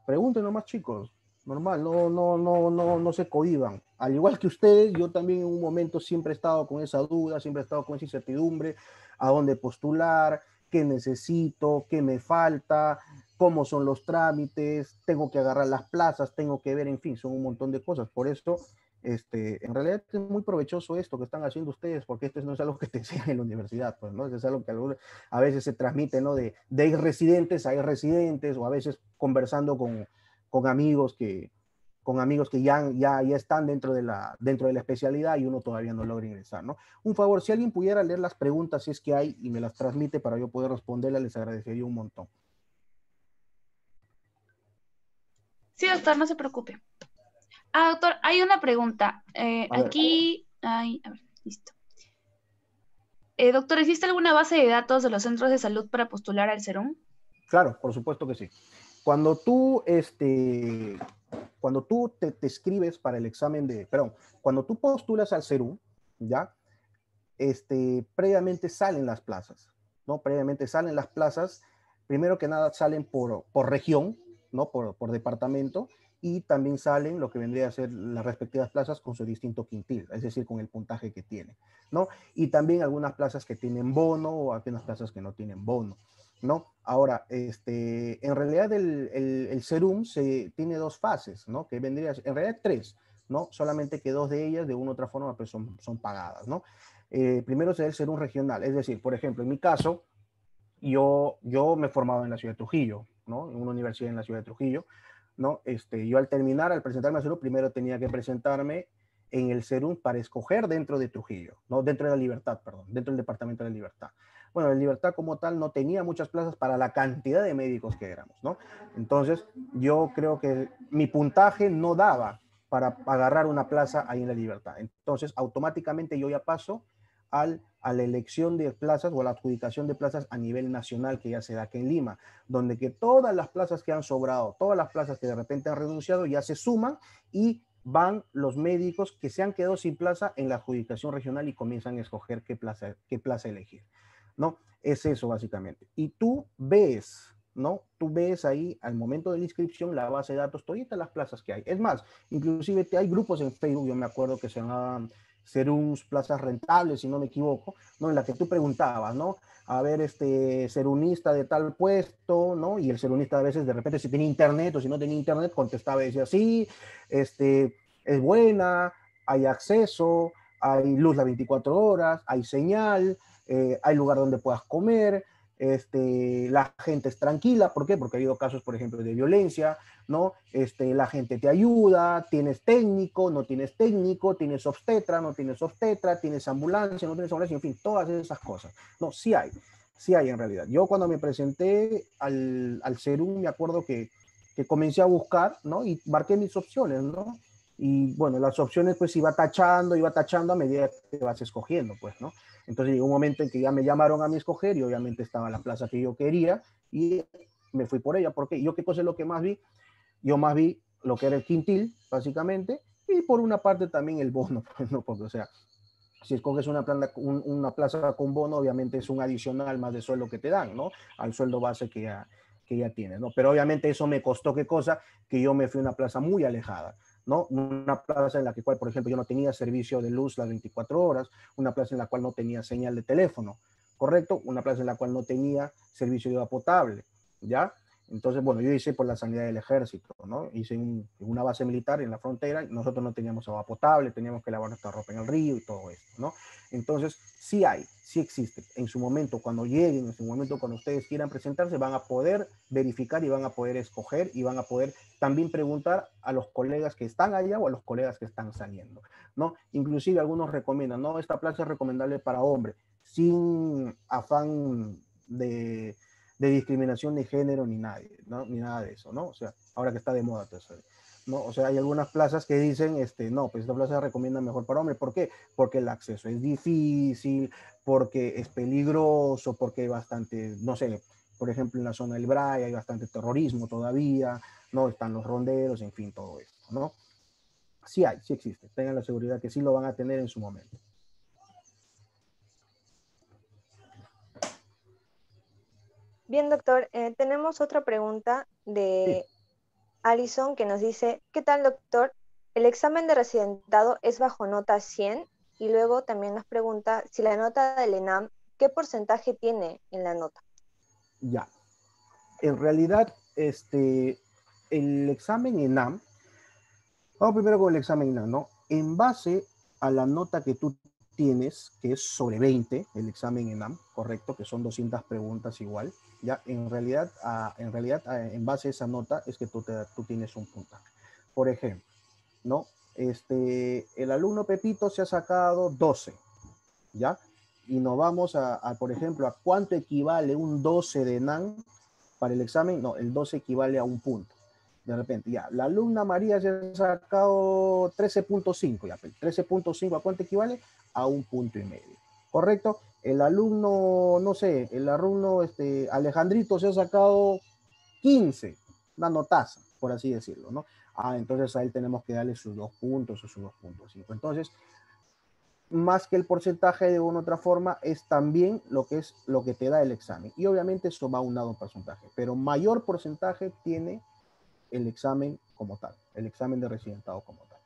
[SPEAKER 1] Pregunten nomás, chicos. Normal, no, no, no, no, no se cohiban. Al igual que ustedes, yo también en un momento siempre he estado con esa duda, siempre he estado con esa incertidumbre, a dónde postular, qué necesito, qué me falta, cómo son los trámites, tengo que agarrar las plazas, tengo que ver, en fin, son un montón de cosas. Por eso, este, en realidad es muy provechoso esto que están haciendo ustedes, porque esto no es algo que te [laughs] enseñan en la universidad, pues, ¿no? Es algo que a veces se transmite, ¿no? De, de ir residentes a ir residentes, o a veces conversando con, con amigos que, con amigos que ya, ya, ya están dentro de, la, dentro de la especialidad y uno todavía no logra ingresar, ¿no? Un favor, si alguien pudiera leer las preguntas, si es que hay, y me las transmite para yo poder responderlas, les agradecería un montón.
[SPEAKER 2] Sí, doctor, no se preocupe. Ah, doctor, hay una pregunta. Eh, aquí, ay, a ver, listo. Eh, doctor, ¿existe alguna base de datos de los centros de salud para postular al serum?
[SPEAKER 1] Claro, por supuesto que sí. Cuando tú, este, cuando tú te, te escribes para el examen de, perdón, cuando tú postulas al serum, ¿ya? Este, previamente salen las plazas, ¿no? Previamente salen las plazas, primero que nada salen por, por región, ¿no? Por, departamento, y también salen lo que vendría a ser las respectivas plazas con su distinto quintil, es decir, con el puntaje que tiene, ¿no? Y también algunas plazas que tienen bono o algunas plazas que no tienen bono, ¿no? Ahora, este, en realidad el, el, Serum se, tiene dos fases, ¿no? Que vendría, en realidad tres, ¿no? Solamente que dos de ellas de una u otra forma pues son, son pagadas, ¿no? Eh, primero es el Serum regional, es decir, por ejemplo, en mi caso, yo, yo me he formado en la ciudad de Trujillo, ¿no? En una universidad en la ciudad de Trujillo, ¿no? Este, yo al terminar, al presentarme a Serum, primero tenía que presentarme en el Serum para escoger dentro de Trujillo, ¿no? Dentro de la Libertad, perdón, dentro del Departamento de la Libertad. Bueno, la Libertad como tal no tenía muchas plazas para la cantidad de médicos que éramos, ¿no? Entonces, yo creo que mi puntaje no daba para agarrar una plaza ahí en la Libertad. Entonces, automáticamente yo ya paso al, a la elección de plazas o a la adjudicación de plazas a nivel nacional que ya se da aquí en Lima, donde que todas las plazas que han sobrado, todas las plazas que de repente han renunciado ya se suman y van los médicos que se han quedado sin plaza en la adjudicación regional y comienzan a escoger qué plaza, qué plaza elegir. ¿No? Es eso básicamente. Y tú ves, ¿no? Tú ves ahí al momento de la inscripción la base de datos, todas las plazas que hay. Es más, inclusive hay grupos en Facebook, yo me acuerdo que se llamaban Serums Plazas Rentables, si no me equivoco, ¿no? En la que tú preguntabas, ¿no? A ver, este serunista de tal puesto, ¿no? Y el serunista a veces de repente si tenía internet o si no tenía internet contestaba y decía, sí, este, es buena, hay acceso, hay luz las 24 horas, hay señal, eh, hay lugar donde puedas comer, este, la gente es tranquila, ¿por qué? Porque ha habido casos, por ejemplo, de violencia, ¿no? Este, la gente te ayuda, tienes técnico, no tienes técnico, tienes obstetra, no tienes obstetra, tienes ambulancia, no tienes ambulancia, en fin, todas esas cosas. No, sí hay, sí hay en realidad. Yo cuando me presenté al, al CERUM, me acuerdo que, que comencé a buscar, ¿no? Y marqué mis opciones, ¿no? Y bueno, las opciones pues iba tachando, iba tachando a medida que vas escogiendo, pues, ¿no? Entonces llegó un momento en que ya me llamaron a mí escoger y obviamente estaba la plaza que yo quería y me fui por ella. porque Yo qué cosa es lo que más vi? Yo más vi lo que era el quintil, básicamente, y por una parte también el bono, [laughs] pues, ¿no? Porque, o sea, si escoges una, una plaza con bono, obviamente es un adicional más de sueldo que te dan, ¿no? Al sueldo base que ya, que ya tienes, ¿no? Pero obviamente eso me costó, ¿qué cosa? Que yo me fui a una plaza muy alejada. ¿no? Una plaza en la que, cual, por ejemplo, yo no tenía servicio de luz las 24 horas, una plaza en la cual no tenía señal de teléfono, ¿correcto? Una plaza en la cual no tenía servicio de agua potable, ¿ya? Entonces, bueno, yo hice por la sanidad del ejército, ¿no? Hice una base militar en la frontera, nosotros no teníamos agua potable, teníamos que lavar nuestra ropa en el río y todo esto, ¿no? Entonces, sí hay, sí existe. En su momento, cuando lleguen, en su momento, cuando ustedes quieran presentarse, van a poder verificar y van a poder escoger y van a poder también preguntar a los colegas que están allá o a los colegas que están saliendo, ¿no? Inclusive algunos recomiendan, no, esta plaza es recomendable para hombres, sin afán de de discriminación de género ni nadie, ¿no? Ni nada de eso, ¿no? O sea, ahora que está de moda todo eso, ¿no? O sea, hay algunas plazas que dicen, este, no, pues esta plaza recomienda mejor para hombres. ¿Por qué? Porque el acceso es difícil, porque es peligroso, porque hay bastante, no sé, por ejemplo, en la zona del Bray hay bastante terrorismo todavía, ¿no? Están los ronderos, en fin, todo esto, ¿no? Sí hay, sí existe. Tengan la seguridad que sí lo van a tener en su momento.
[SPEAKER 4] Bien, doctor, eh, tenemos otra pregunta de Alison que nos dice, ¿qué tal, doctor? El examen de residentado es bajo nota 100 y luego también nos pregunta si la nota del ENAM, ¿qué porcentaje tiene en la nota?
[SPEAKER 1] Ya. En realidad, este, el examen ENAM, vamos primero con el examen ENAM, ¿no? En base a la nota que tú tienes, que es sobre 20, el examen ENAM, correcto, que son 200 preguntas igual, ya en realidad, en realidad, en base a esa nota es que tú, tú tienes un puntaje. Por ejemplo, ¿no? Este, el alumno Pepito se ha sacado 12, ¿ya? Y nos vamos a, por ejemplo, a cuánto equivale un 12 de ENAM para el examen. No, el 12 equivale a un punto de repente, ya, la alumna María se ha sacado 13.5, ya, 13.5 a cuánto equivale? A un punto y medio, ¿correcto? El alumno, no sé, el alumno este, Alejandrito se ha sacado 15, una notaza, por así decirlo, ¿no? Ah, entonces a él tenemos que darle sus dos puntos o sus 2.5. Entonces, más que el porcentaje de una u otra forma, es también lo que es lo que te da el examen. Y obviamente eso va a un lado porcentaje, pero mayor porcentaje tiene el examen como tal. el examen de residentado como tal.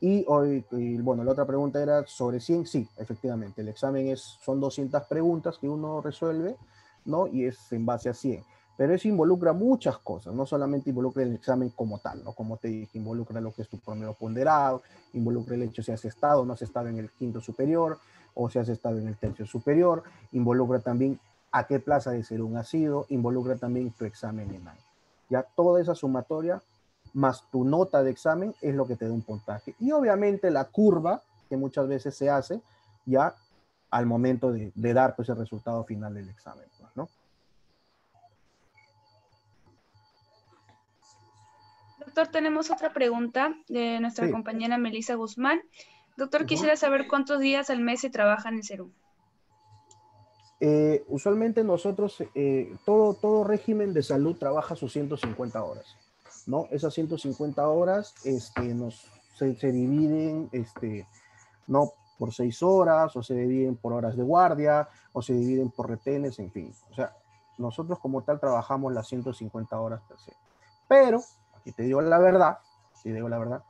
[SPEAKER 1] Y hoy, bueno, la otra pregunta era sobre 100, sí, efectivamente, el examen es, son 200 preguntas que uno resuelve, ¿no? Y es en base a 100. Pero eso involucra muchas cosas, no solamente involucra el examen como tal, ¿no? Como te dije, involucra lo que es tu promedio ponderado, involucra el hecho si has estado o no has estado en el quinto superior, o si has estado en el tercio superior, involucra también a qué plaza de ser un ha sido, involucra también tu examen en año. Ya toda esa sumatoria más tu nota de examen es lo que te da un puntaje. Y obviamente la curva que muchas veces se hace ya al momento de, dar pues, el resultado final del examen, pues, ¿no?
[SPEAKER 2] Doctor, tenemos otra pregunta de nuestra compañera Melissa Guzmán. Doctor, quisiera saber cuántos días al mes se trabaja en el CERUM.
[SPEAKER 1] Eh, usualmente nosotros, eh, todo, todo régimen de salud trabaja sus 150 horas. ¿no? Esas 150 horas este, nos, se, dividen este, ¿no? por seis horas, o se dividen por horas de guardia, o se dividen por retenes, en fin. O sea, nosotros como tal trabajamos las 150 horas per se. Pero, aquí te digo la verdad, te digo la verdad,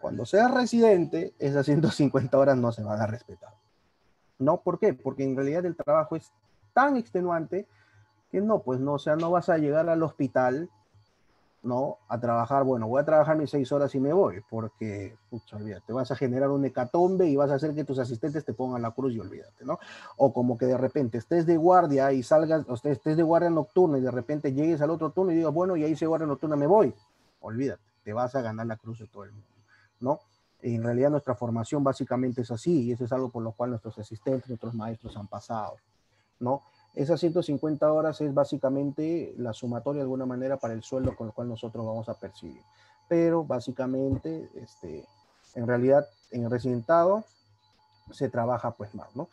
[SPEAKER 1] cuando seas residente, esas 150 horas no se van a respetar. ¿No? ¿Por qué? Porque en realidad el trabajo es tan extenuante que no, pues no, o sea, no vas a llegar al hospital ¿no? A trabajar, bueno, voy a trabajar mis seis horas y me voy, porque, pucha, olvídate, vas a generar un hecatombe y vas a hacer que tus asistentes te pongan la cruz y olvídate, ¿no? O como que de repente estés de guardia y salgas, o estés de guardia nocturna y de repente llegues al otro turno y digas, bueno, y ahí hice guardia nocturna, me voy. Olvídate, te vas a ganar la cruz de todo el mundo, ¿no? En realidad nuestra formación básicamente es así y eso es algo por lo cual nuestros asistentes, nuestros maestros han pasado, ¿no? Esas 150 horas es básicamente la sumatoria de alguna manera para el sueldo con el cual nosotros vamos a percibir. Pero básicamente, este, en realidad, en el residentado se trabaja pues más, ¿no?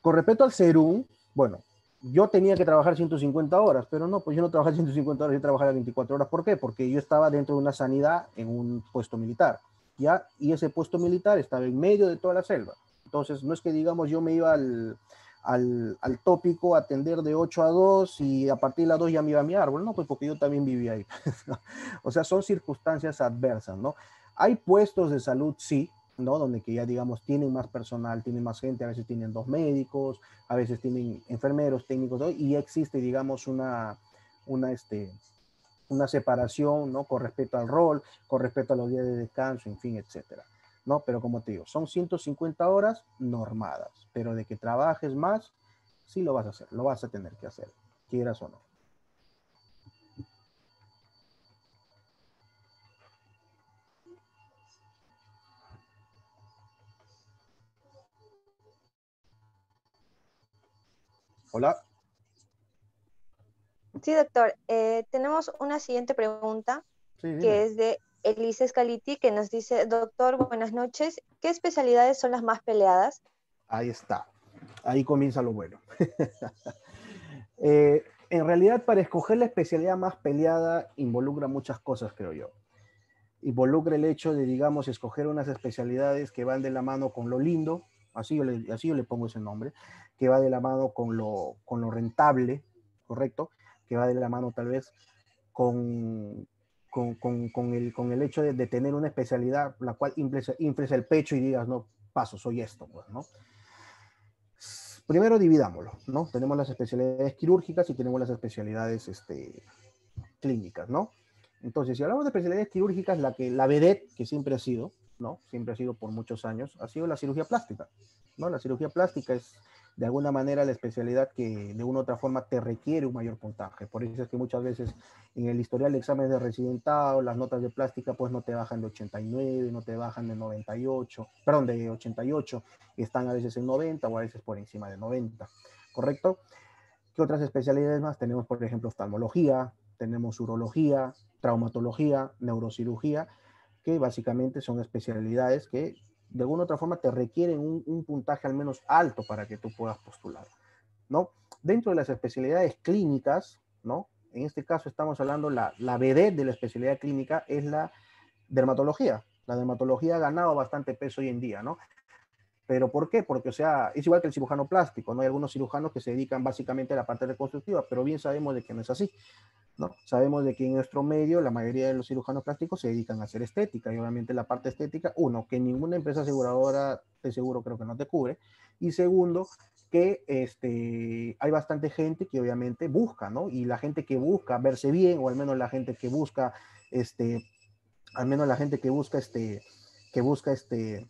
[SPEAKER 1] Con respecto al CERUM, bueno, yo tenía que trabajar 150 horas, pero no, pues yo no trabajaba 150 horas, yo trabajaba 24 horas. ¿Por qué? Porque yo estaba dentro de una sanidad en un puesto militar, ¿ya? Y ese puesto militar estaba en medio de toda la selva. Entonces, no es que digamos yo me iba al, al, tópico, atender de 8 a 2 y a partir de las 2 ya me iba a mi árbol, ¿no? Pues porque yo también vivía ahí. [laughs] o sea, son circunstancias adversas, ¿no? Hay puestos de salud, sí, ¿no? Donde que ya, digamos, tienen más personal, tienen más gente, a veces tienen dos médicos, a veces tienen enfermeros, técnicos, ¿no? y existe, digamos, una, una, este, una separación, ¿no? Con respecto al rol, con respecto a los días de descanso, en fin, etcétera. ¿no? Pero como te digo, son 150 horas normadas, pero de que trabajes más, sí lo vas a hacer, lo vas a tener que hacer, quieras o no. Hola.
[SPEAKER 4] Sí, doctor. Eh, tenemos una siguiente pregunta que es de Elise Scaliti, que nos dice, doctor, buenas noches, ¿qué especialidades son las más peleadas?
[SPEAKER 1] Ahí está, ahí comienza lo bueno. [laughs] Eh, en realidad, para escoger la especialidad más peleada, involucra muchas cosas, creo yo. Involucra el hecho de, digamos, escoger unas especialidades que van de la mano con lo lindo, así yo le, así yo le pongo ese nombre, que va de la mano con lo, con lo rentable, ¿correcto? Que va de la mano tal vez con, con, con, el, con el hecho de, tener una especialidad la cual infles, el pecho y digas, no, paso, soy esto, pues, ¿no? Primero dividámoslo, ¿no? Tenemos las especialidades quirúrgicas y tenemos las especialidades este, clínicas, ¿no? Entonces, si hablamos de especialidades quirúrgicas, la que la vedette, que siempre ha sido, ¿no? Siempre ha sido por muchos años, ha sido la cirugía plástica, ¿no? La cirugía plástica es de alguna manera la especialidad que de una u otra forma te requiere un mayor puntaje. Por eso es que muchas veces en el historial de exámenes de residentado, las notas de plástica pues no te bajan de 89, no te bajan de 98, perdón, de 88, están a veces en 90 o a veces por encima de 90, ¿correcto? ¿Qué otras especialidades más? Tenemos, por ejemplo, oftalmología, tenemos urología, traumatología, neurocirugía, que básicamente son especialidades que de alguna otra forma te requieren un, puntaje al menos alto para que tú puedas postular, ¿no? Dentro de las especialidades clínicas, ¿no? En este caso estamos hablando, la, la BD de la especialidad clínica es la dermatología. La dermatología ha ganado bastante peso hoy en día, ¿no? ¿Pero por qué? Porque, o sea, es igual que el cirujano plástico, ¿no? Hay algunos cirujanos que se dedican básicamente a la parte reconstructiva, pero bien sabemos de que no es así. ¿No? Sabemos de que en nuestro medio la mayoría de los cirujanos plásticos se dedican a hacer estética y obviamente la parte estética, uno, que ninguna empresa aseguradora de seguro creo que no te cubre, y segundo, que este, hay bastante gente que obviamente busca, ¿no? Y la gente que busca verse bien, o al menos la gente que busca, este, al menos la gente que busca, este, que busca, este,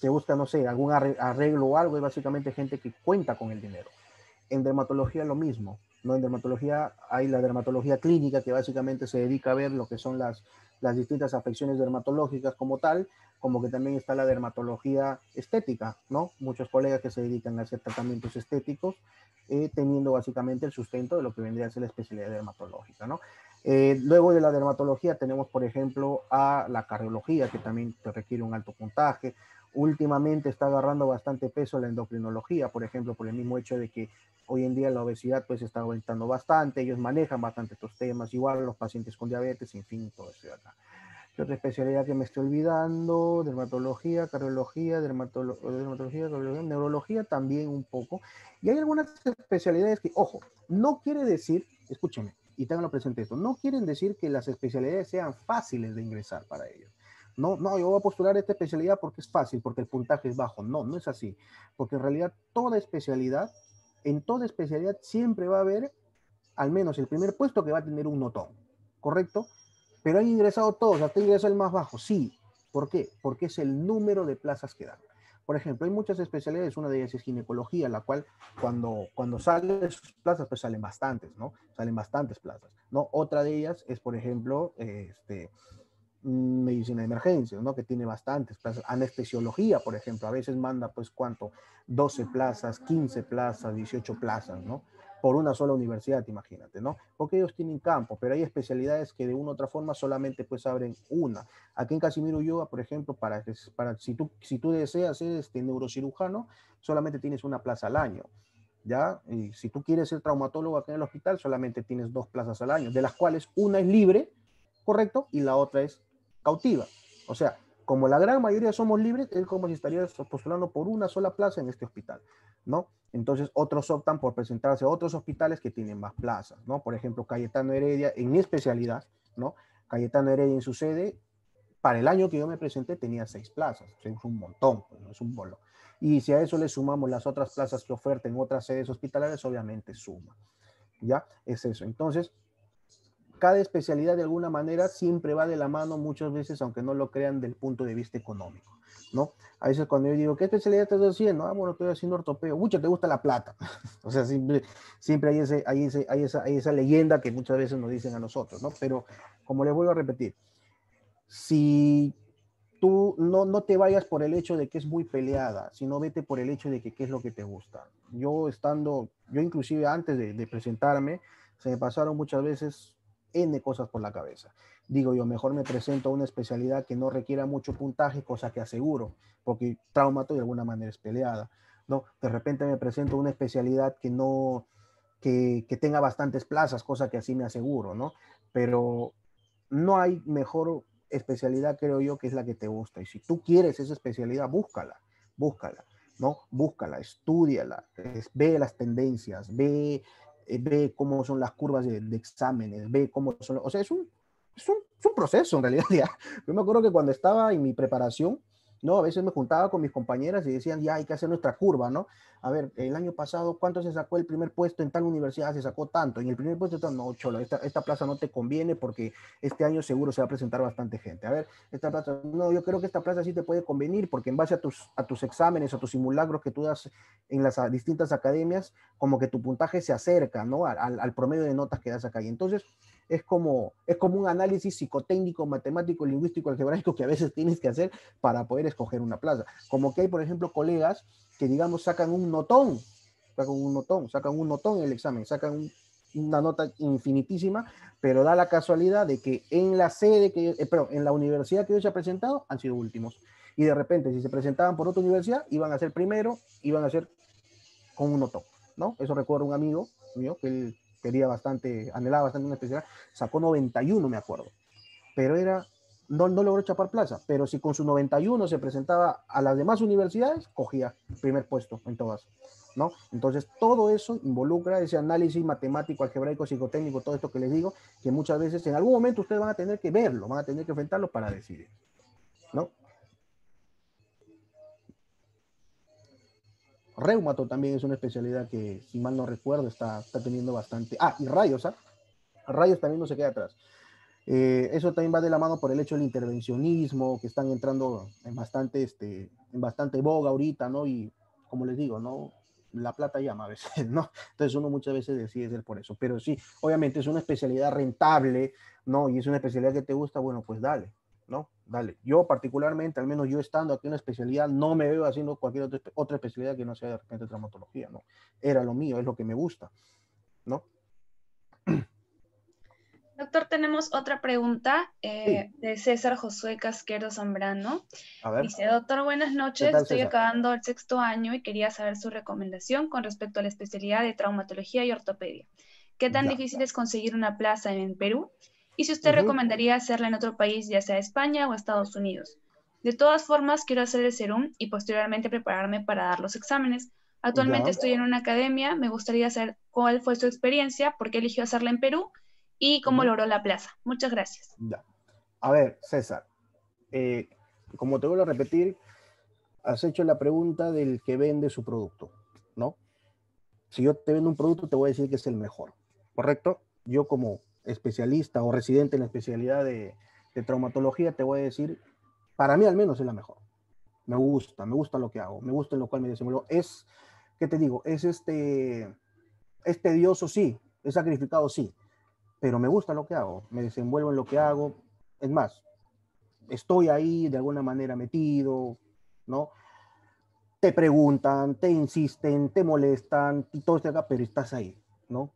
[SPEAKER 1] que busca, no sé, algún arreglo o algo, es básicamente gente que cuenta con el dinero. En dermatología lo mismo, ¿no? En dermatología hay la dermatología clínica que básicamente se dedica a ver lo que son las, las distintas afecciones dermatológicas como tal, como que también está la dermatología estética, ¿no? Muchos colegas que se dedican a hacer tratamientos estéticos, eh, teniendo básicamente el sustento de lo que vendría a ser la especialidad dermatológica, ¿no? Eh, luego de la dermatología tenemos, por ejemplo, a la cardiología, que también requiere un alto puntaje, últimamente está agarrando bastante peso la endocrinología, por ejemplo, por el mismo hecho de que hoy en día la obesidad pues está aumentando bastante, ellos manejan bastante estos temas, igual los pacientes con diabetes, en fin, todo eso acá. ¿Qué otra especialidad que me estoy olvidando? Dermatología, cardiología, dermatología, neurología también un poco. Y hay algunas especialidades que, ojo, no quiere decir, escúcheme, y tenganlo presente esto, no quieren decir que las especialidades sean fáciles de ingresar para ellos. No, no, yo voy a postular esta especialidad porque es fácil, porque el puntaje es bajo. No, no es así. Porque en realidad toda especialidad, en toda especialidad siempre va a haber al menos el primer puesto que va a tener un notón, ¿correcto? Pero han ingresado todos, hasta ingresó el más bajo. Sí. ¿Por qué? Porque es el número de plazas que dan. Por ejemplo, hay muchas especialidades, una de ellas es ginecología, la cual cuando, cuando salen sus plazas, pues salen bastantes, ¿no? Salen bastantes plazas, ¿no? Otra de ellas es, por ejemplo, este, medicina de emergencia, ¿no? Que tiene bastantes plazas. Anestesiología, por ejemplo, a veces manda, pues, ¿cuánto? 12 plazas, 15 plazas, 18 plazas, ¿no? Por una sola universidad, imagínate, ¿no? Porque ellos tienen campo, pero hay especialidades que de una u otra forma solamente, pues, abren una. Aquí en Casimiro Yoga, por ejemplo, para, para si, tú, si tú deseas ser este neurocirujano, solamente tienes una plaza al año. ¿Ya? Y si tú quieres ser traumatólogo aquí en el hospital, solamente tienes dos plazas al año, de las cuales una es libre, ¿correcto? Y la otra es cautiva. O sea, como la gran mayoría somos libres, es como si estarías postulando por una sola plaza en este hospital, ¿no? Entonces, otros optan por presentarse a otros hospitales que tienen más plazas, ¿no? Por ejemplo, Cayetano Heredia, en mi especialidad, ¿no? Cayetano Heredia en su sede, para el año que yo me presenté tenía seis plazas, es un montón, pues, es un bolo. Y si a eso le sumamos las otras plazas que oferten otras sedes hospitalarias, obviamente suma, ¿ya? Es eso. Entonces, cada especialidad de alguna manera siempre va de la mano muchas veces, aunque no lo crean, del punto de vista económico, ¿no? A veces cuando yo digo, ¿qué especialidad estás haciendo? Ah, bueno, estoy haciendo ortopeo. Mucho te gusta la plata. [laughs] o sea, siempre, siempre hay, ese, hay, ese, hay, esa, hay esa leyenda que muchas veces nos dicen a nosotros, ¿no? Pero como les vuelvo a repetir, si tú no, no te vayas por el hecho de que es muy peleada, sino vete por el hecho de que qué es lo que te gusta. Yo estando, yo inclusive antes de, de presentarme, se me pasaron muchas veces N cosas por la cabeza. Digo yo, mejor me presento a una especialidad que no requiera mucho puntaje, cosa que aseguro, porque traumato de alguna manera es peleada. ¿no? De repente me presento a una especialidad que no, que, que tenga bastantes plazas, cosa que así me aseguro, ¿no? Pero no hay mejor especialidad, creo yo, que es la que te gusta. Y si tú quieres esa especialidad, búscala, búscala, ¿no? Búscala, estudiala, ve las tendencias, ve ve cómo son las curvas de, exámenes, ve cómo son, o sea, es un, es un, es un proceso en realidad. [laughs] Yo me acuerdo que cuando estaba en mi preparación, ¿no? A veces me juntaba con mis compañeras y decían, ya hay que hacer nuestra curva, ¿no? A ver, el año pasado, ¿cuánto se sacó el primer puesto en tal universidad? Se sacó tanto. En el primer puesto, no, cholo, esta, esta plaza no te conviene porque este año seguro se va a presentar bastante gente. A ver, esta plaza, no, yo creo que esta plaza sí te puede convenir porque en base a tus, a tus exámenes, a tus simulacros que tú das en las distintas academias, como que tu puntaje se acerca, ¿no? Al, al promedio de notas que das acá. Y entonces, es como, es como un análisis psicotécnico, matemático, lingüístico, algebraico que a veces tienes que hacer para poder escoger una plaza. Como que hay, por ejemplo, colegas que, digamos, sacan un notón, sacan un notón, sacan un notón en el examen, sacan una nota infinitísima, pero da la casualidad de que en la sede, que, eh, perdón, en la universidad que ellos se han presentado, han sido últimos. Y de repente, si se presentaban por otra universidad, iban a ser primero, iban a ser con un notón, ¿no? Eso recuerda un amigo mío que él quería bastante, anhelaba bastante una especialidad, sacó 91, me acuerdo. Pero era, no, no logró chapar plaza, pero si con su 91 se presentaba a las demás universidades, cogía primer puesto en todas. ¿no? Entonces, todo eso involucra ese análisis matemático, algebraico, psicotécnico, todo esto que les digo, que muchas veces en algún momento ustedes van a tener que verlo, van a tener que enfrentarlo para decidir, ¿no? Reumato también es una especialidad que, si mal no recuerdo, está, está teniendo bastante... Ah, y rayos, ¿ah? Rayos también no se queda atrás. Eh, eso también va de la mano por el hecho del intervencionismo, que están entrando en bastante, este, en bastante boga ahorita, ¿no? Y como les digo, ¿no? La plata llama a veces, [laughs] ¿no? Entonces uno muchas veces decide ser por eso. Pero sí, obviamente es una especialidad rentable, ¿no? Y es una especialidad que te gusta, bueno, pues dale. Dale. Yo particularmente, al menos yo estando aquí en una especialidad, no me veo haciendo cualquier otra, otra especialidad que no sea de repente traumatología, ¿no? Era lo mío, es lo que me gusta, ¿no?
[SPEAKER 2] Doctor, tenemos otra pregunta eh, de César Josué Casquero Zambrano. Dice, doctor, buenas noches. Estoy acabando el sexto año y quería saber su recomendación con respecto a la especialidad de traumatología y ortopedia. ¿Qué tan difícil es conseguir una plaza en Perú? Y si usted recomendaría hacerla en otro país, ya sea España o Estados Unidos. De todas formas, quiero hacer el serum y posteriormente prepararme para dar los exámenes. Actualmente estoy en una academia. Me gustaría saber cuál fue su experiencia, por qué eligió hacerla en Perú y cómo logró la plaza. Muchas gracias.
[SPEAKER 1] A ver, César, eh, como te vuelvo a repetir, has hecho la pregunta del que vende su producto, ¿no? Si yo te vendo un producto, te voy a decir que es el mejor, ¿correcto? Yo como especialista o residente en la especialidad de, traumatología, te voy a decir, para mí al menos es la mejor. Me gusta, me gusta lo que hago, me gusta en lo cual me desenvuelvo. Es, ¿qué te digo? Es este, es tedioso, sí, es sacrificado, sí, pero me gusta lo que hago, me desenvuelvo en lo que hago. Es más, estoy ahí de alguna manera metido, ¿no? Te preguntan, te insisten, te molestan, y todo está acá, pero estás ahí, ¿no?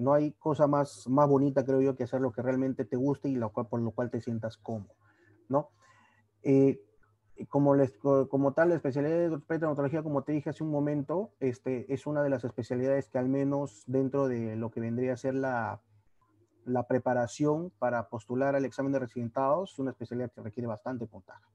[SPEAKER 1] No hay cosa más, más bonita, creo yo, que hacer lo que realmente te guste y lo cual, por lo cual te sientas cómodo, ¿no? Eh, como, les, como tal, la especialidad de traumatología, como te dije hace un momento, este, es una de las especialidades que al menos dentro de lo que vendría a ser la, la preparación para postular al examen de residentados es una especialidad que requiere bastante puntaje,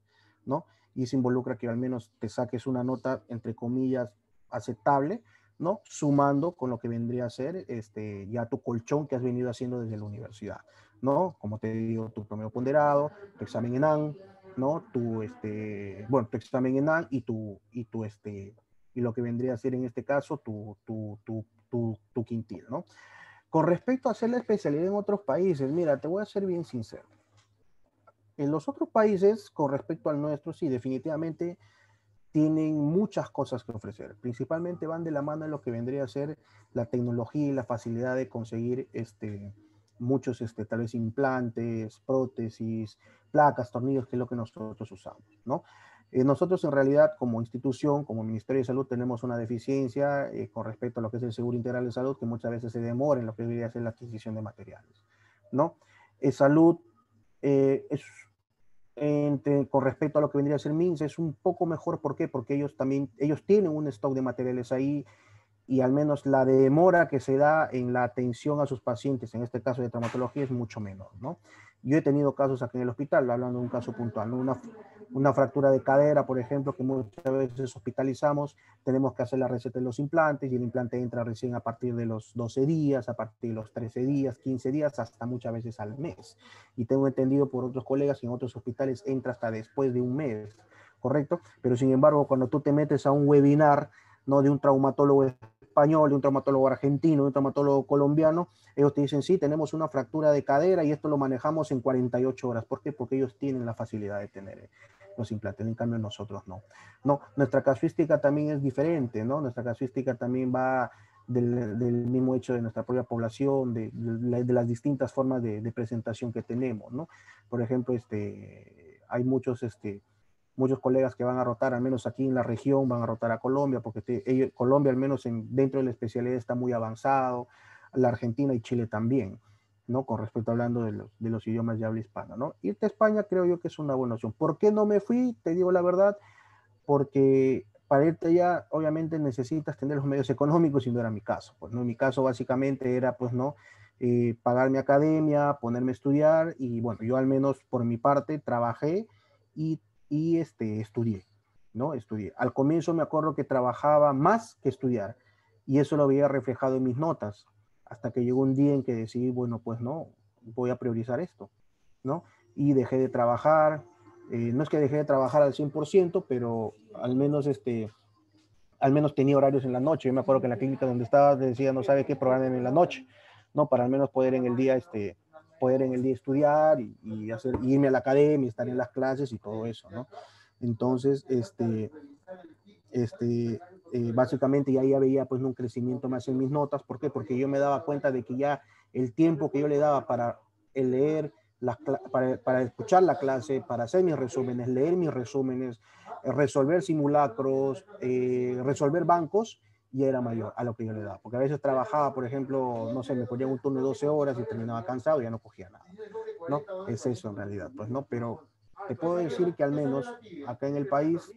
[SPEAKER 1] ¿no? Y se involucra que al menos te saques una nota, entre comillas, aceptable, ¿no? Sumando con lo que vendría a ser este, ya tu colchón que has venido haciendo desde la universidad, ¿no? Como te digo, tu promedio ponderado, tu examen en AN, ¿no? Tu, este, bueno, tu examen en AN y tu, y tu, este, y lo que vendría a ser en este caso tu, tu, tu, tu, tu quintil, ¿no? Con respecto a hacer la especialidad en otros países, mira, te voy a ser bien sincero. En los otros países, con respecto al nuestro, sí, definitivamente tienen muchas cosas que ofrecer. Principalmente van de la mano en lo que vendría a ser la tecnología y la facilidad de conseguir este, muchos, este, tal vez, implantes, prótesis, placas, tornillos, que es lo que nosotros usamos, ¿no? Eh, nosotros en realidad como institución, como Ministerio de Salud, tenemos una deficiencia eh, con respecto a lo que es el seguro integral de salud, que muchas veces se demora en lo que debería ser la adquisición de materiales. ¿no? Eh, salud es, con respecto a lo que vendría a ser MINS es un poco mejor. ¿Por qué? Porque ellos también, ellos tienen un stock de materiales ahí y al menos la demora que se da en la atención a sus pacientes, en este caso de traumatología, es mucho menor, ¿no? Yo he tenido casos aquí en el hospital, hablando de un caso puntual, una, una fractura de cadera, por ejemplo, que muchas veces hospitalizamos, tenemos que hacer la receta de los implantes y el implante entra recién a partir de los 12 días, a partir de los 13 días, 15 días, hasta muchas veces al mes. Y tengo entendido por otros colegas en otros hospitales entra hasta después de un mes, ¿correcto? Pero sin embargo, cuando tú te metes a un webinar, ¿no? De un traumatólogo español, de un traumatólogo argentino, de un traumatólogo colombiano, ellos te dicen, sí, tenemos una fractura de cadera y esto lo manejamos en 48 horas. ¿Por qué? Porque ellos tienen la facilidad de tener los implantes, en cambio nosotros no. No, nuestra casuística también es diferente, ¿no? Nuestra casuística también va del, mismo hecho de nuestra propia población, de, de, las distintas formas de, presentación que tenemos, ¿no? Por ejemplo, este, hay muchos, este, muchos colegas que van a rotar, al menos aquí en la región, van a rotar a Colombia, porque Colombia al menos en, dentro de la especialidad está muy avanzado, la Argentina y Chile también, ¿no? Con respecto hablando de los, de los idiomas de habla hispana, ¿no? Irte a España creo yo que es una buena opción. ¿Por qué no me fui? Te digo la verdad, porque para irte allá obviamente necesitas tener los medios económicos y no era mi caso. Pues no, en mi caso básicamente era pues no eh, pagar mi academia, ponerme a estudiar y bueno, yo al menos por mi parte trabajé y y este, estudié, ¿no? Estudié. Al comienzo me acuerdo que trabajaba más que estudiar y eso lo había reflejado en mis notas, hasta que llegó un día en que decidí, bueno, pues no, voy a priorizar esto, ¿no? Y dejé de trabajar, eh, no es que dejé de trabajar al 100%, pero al menos este, al menos tenía horarios en la noche. Yo me acuerdo que en la clínica donde estaba decía, no sabe qué programen en la noche, ¿no? Para al menos poder en el día, este, poder en el día estudiar y, hacer, irme a la academia, estar en las clases y todo eso, ¿no? Entonces, este, este, eh, básicamente ya, ya veía pues un crecimiento más en mis notas. ¿Por qué? Porque yo me daba cuenta de que ya el tiempo que yo le daba para leer, las, para, para, escuchar la clase, para hacer mis resúmenes, leer mis resúmenes, resolver simulacros, eh, resolver bancos, ya era mayor a lo que yo le daba. Porque a veces trabajaba, por ejemplo, no sé, me ponía un turno de 12 horas y terminaba cansado y ya no cogía nada. ¿No? Es eso en realidad, pues, ¿no? Pero te puedo decir que al menos acá en el país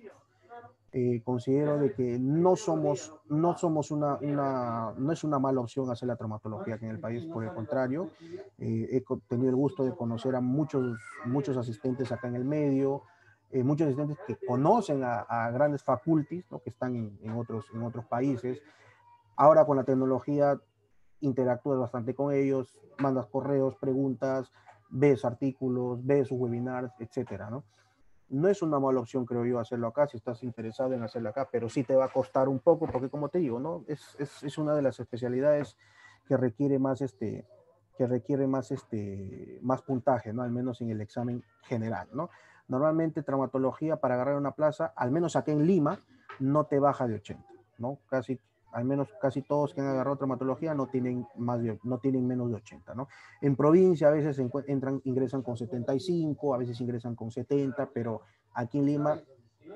[SPEAKER 1] eh, considero de que no somos, no somos una, una, no es una mala opción hacer la traumatología aquí en el país, por el contrario, eh, he tenido el gusto de conocer a muchos, muchos asistentes acá en el medio, eh, muchos asistentes que conocen a, grandes faculties, que están en, en, otros, en otros países. Ahora con la tecnología interactúas bastante con ellos, mandas correos, preguntas, ves artículos, ves sus webinars, etcétera, ¿no? No es una mala opción, creo yo, hacerlo acá, si estás interesado en hacerlo acá, pero sí te va a costar un poco, porque como te digo, ¿no? Es, es, es una de las especialidades que requiere más, este, que requiere más, este, más puntaje, ¿no? Al menos en el examen general, ¿no? Normalmente traumatología para agarrar una plaza, al menos aquí en Lima, no te baja de 80, ¿no? Casi al menos casi todos que han agarrado traumatología no tienen, más no tienen menos de 80, ¿no? En provincia a veces entran, ingresan con 75, a veces ingresan con 70, pero aquí en Lima,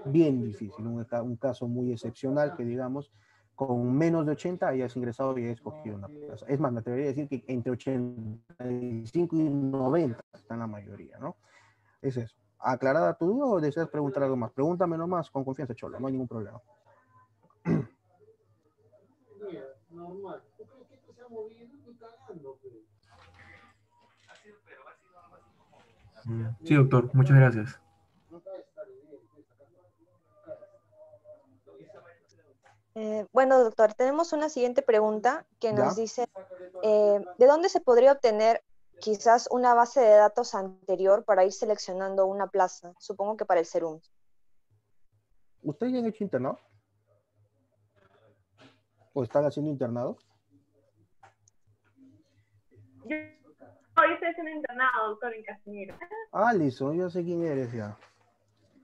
[SPEAKER 1] bien difícil, un, caso muy excepcional que digamos, con menos de 80 hayas ingresado y hayas escogido una plaza. Es más, me atrevería a decir que entre 85 y 90 están la mayoría, ¿no? Es eso. ¿Aclarada tu duda o deseas preguntar algo más? Pregúntame nomás con confianza, Cholo, no hay ningún problema. normal. que se ha movido? cagando,
[SPEAKER 5] Sí, doctor, muchas gracias.
[SPEAKER 4] Eh, bueno, doctor, tenemos una siguiente pregunta que nos dice, eh, ¿de dónde se podría obtener quizás una base de datos anterior para ir seleccionando una plaza? Supongo que para el SERUM.
[SPEAKER 1] ¿Usted ya han hecho internado? ¿O están haciendo internado?
[SPEAKER 6] Yo hoy estoy haciendo internado, doctor, en Casimiro. Ah,
[SPEAKER 1] listo, yo sé quién eres ya.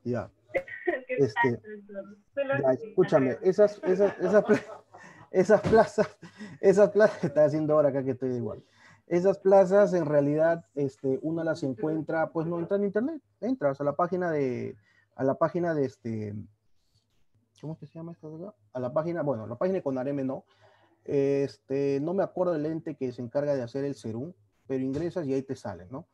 [SPEAKER 1] Ya. [laughs] este, escúchame, esas, esas, esas, [laughs] esas plazas, esas plazas, está haciendo ahora acá que estoy igual. Esas plazas en realidad, este, uno las encuentra, pues no entra en internet, entras a la página de, a la página de este, ¿cómo se llama esto? A la página, bueno, la página con Areme no. Este, no me acuerdo del ente que se encarga de hacer el serum, pero ingresas y ahí te sale, ¿no?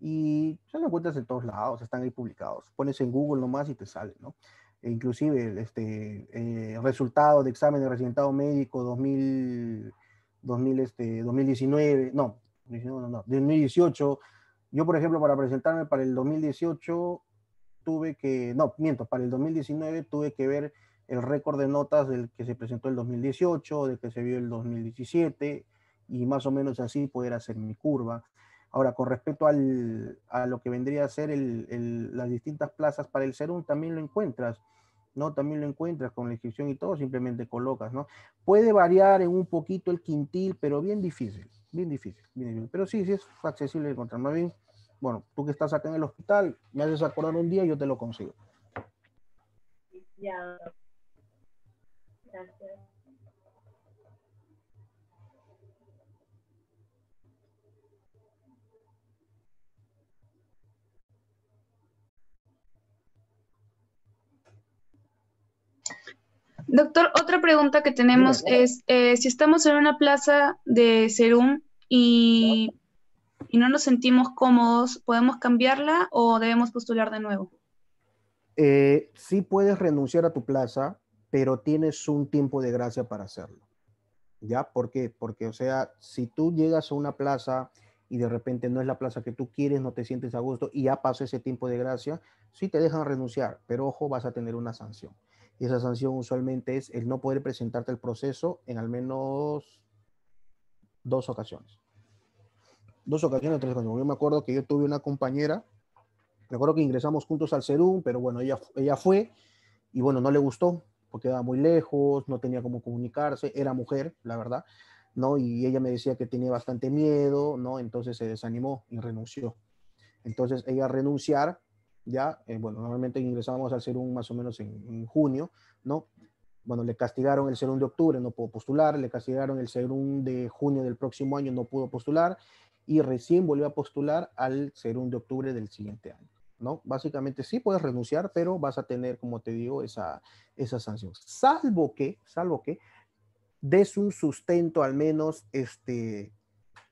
[SPEAKER 1] Y se lo encuentras en todos lados, están ahí publicados. Pones en Google nomás y te sale, ¿no? E inclusive este eh, resultado de examen de residentado médico 2000, 2000 este, 2019, no, no, no, 2018. Yo, por ejemplo, para presentarme para el 2018 tuve que, no, miento, para el 2019 tuve que ver el récord de notas del que se presentó el 2018, del que se vio el 2017, y más o menos así poder hacer mi curva. Ahora, con respecto al, a lo que vendría a ser el, el, las distintas plazas para el SERUM, también lo encuentras, ¿no? También lo encuentras con la inscripción y todo, simplemente colocas, ¿no? Puede variar en un poquito el quintil, pero bien difícil, bien difícil, bien difícil. Pero sí, sí es accesible encontrar. Más bien, bueno, tú que estás acá en el hospital, me haces acordar un día y yo te lo consigo. Gracias.
[SPEAKER 2] Doctor, otra pregunta que tenemos es, eh, si estamos en una plaza de Serum y y no nos sentimos cómodos, ¿podemos cambiarla o debemos postular de nuevo?
[SPEAKER 1] Eh, sí puedes renunciar a tu plaza, pero tienes un tiempo de gracia para hacerlo. ¿Ya? ¿Por qué? Porque, o sea, si tú llegas a una plaza y de repente no es la plaza que tú quieres, no te sientes a gusto y ya pasó ese tiempo de gracia, sí te dejan renunciar, pero ojo, vas a tener una sanción. Y esa sanción usualmente es el no poder presentarte el proceso en al menos dos ocasiones. Dos ocasiones, tres ocasiones. Yo me acuerdo que yo tuve una compañera, me acuerdo que ingresamos juntos al CERUM, pero bueno, ella, ella fue y bueno, no le gustó porque quedaba muy lejos, no tenía cómo comunicarse, era mujer, la verdad, ¿no? Y ella me decía que tenía bastante miedo, ¿no? Entonces se desanimó y renunció. Entonces ella renunciar, ya, eh, bueno, normalmente ingresamos al CERUM más o menos en, en junio, ¿no? bueno, le castigaron el CERUM de octubre, no pudo postular, le castigaron el CERUM de junio del próximo año, no pudo postular, y recién volvió a postular al CERUM de octubre del siguiente año. ¿no? Básicamente sí puedes renunciar, pero vas a tener, como te digo, esa, esa sanción. Salvo que, salvo que des un sustento al menos este,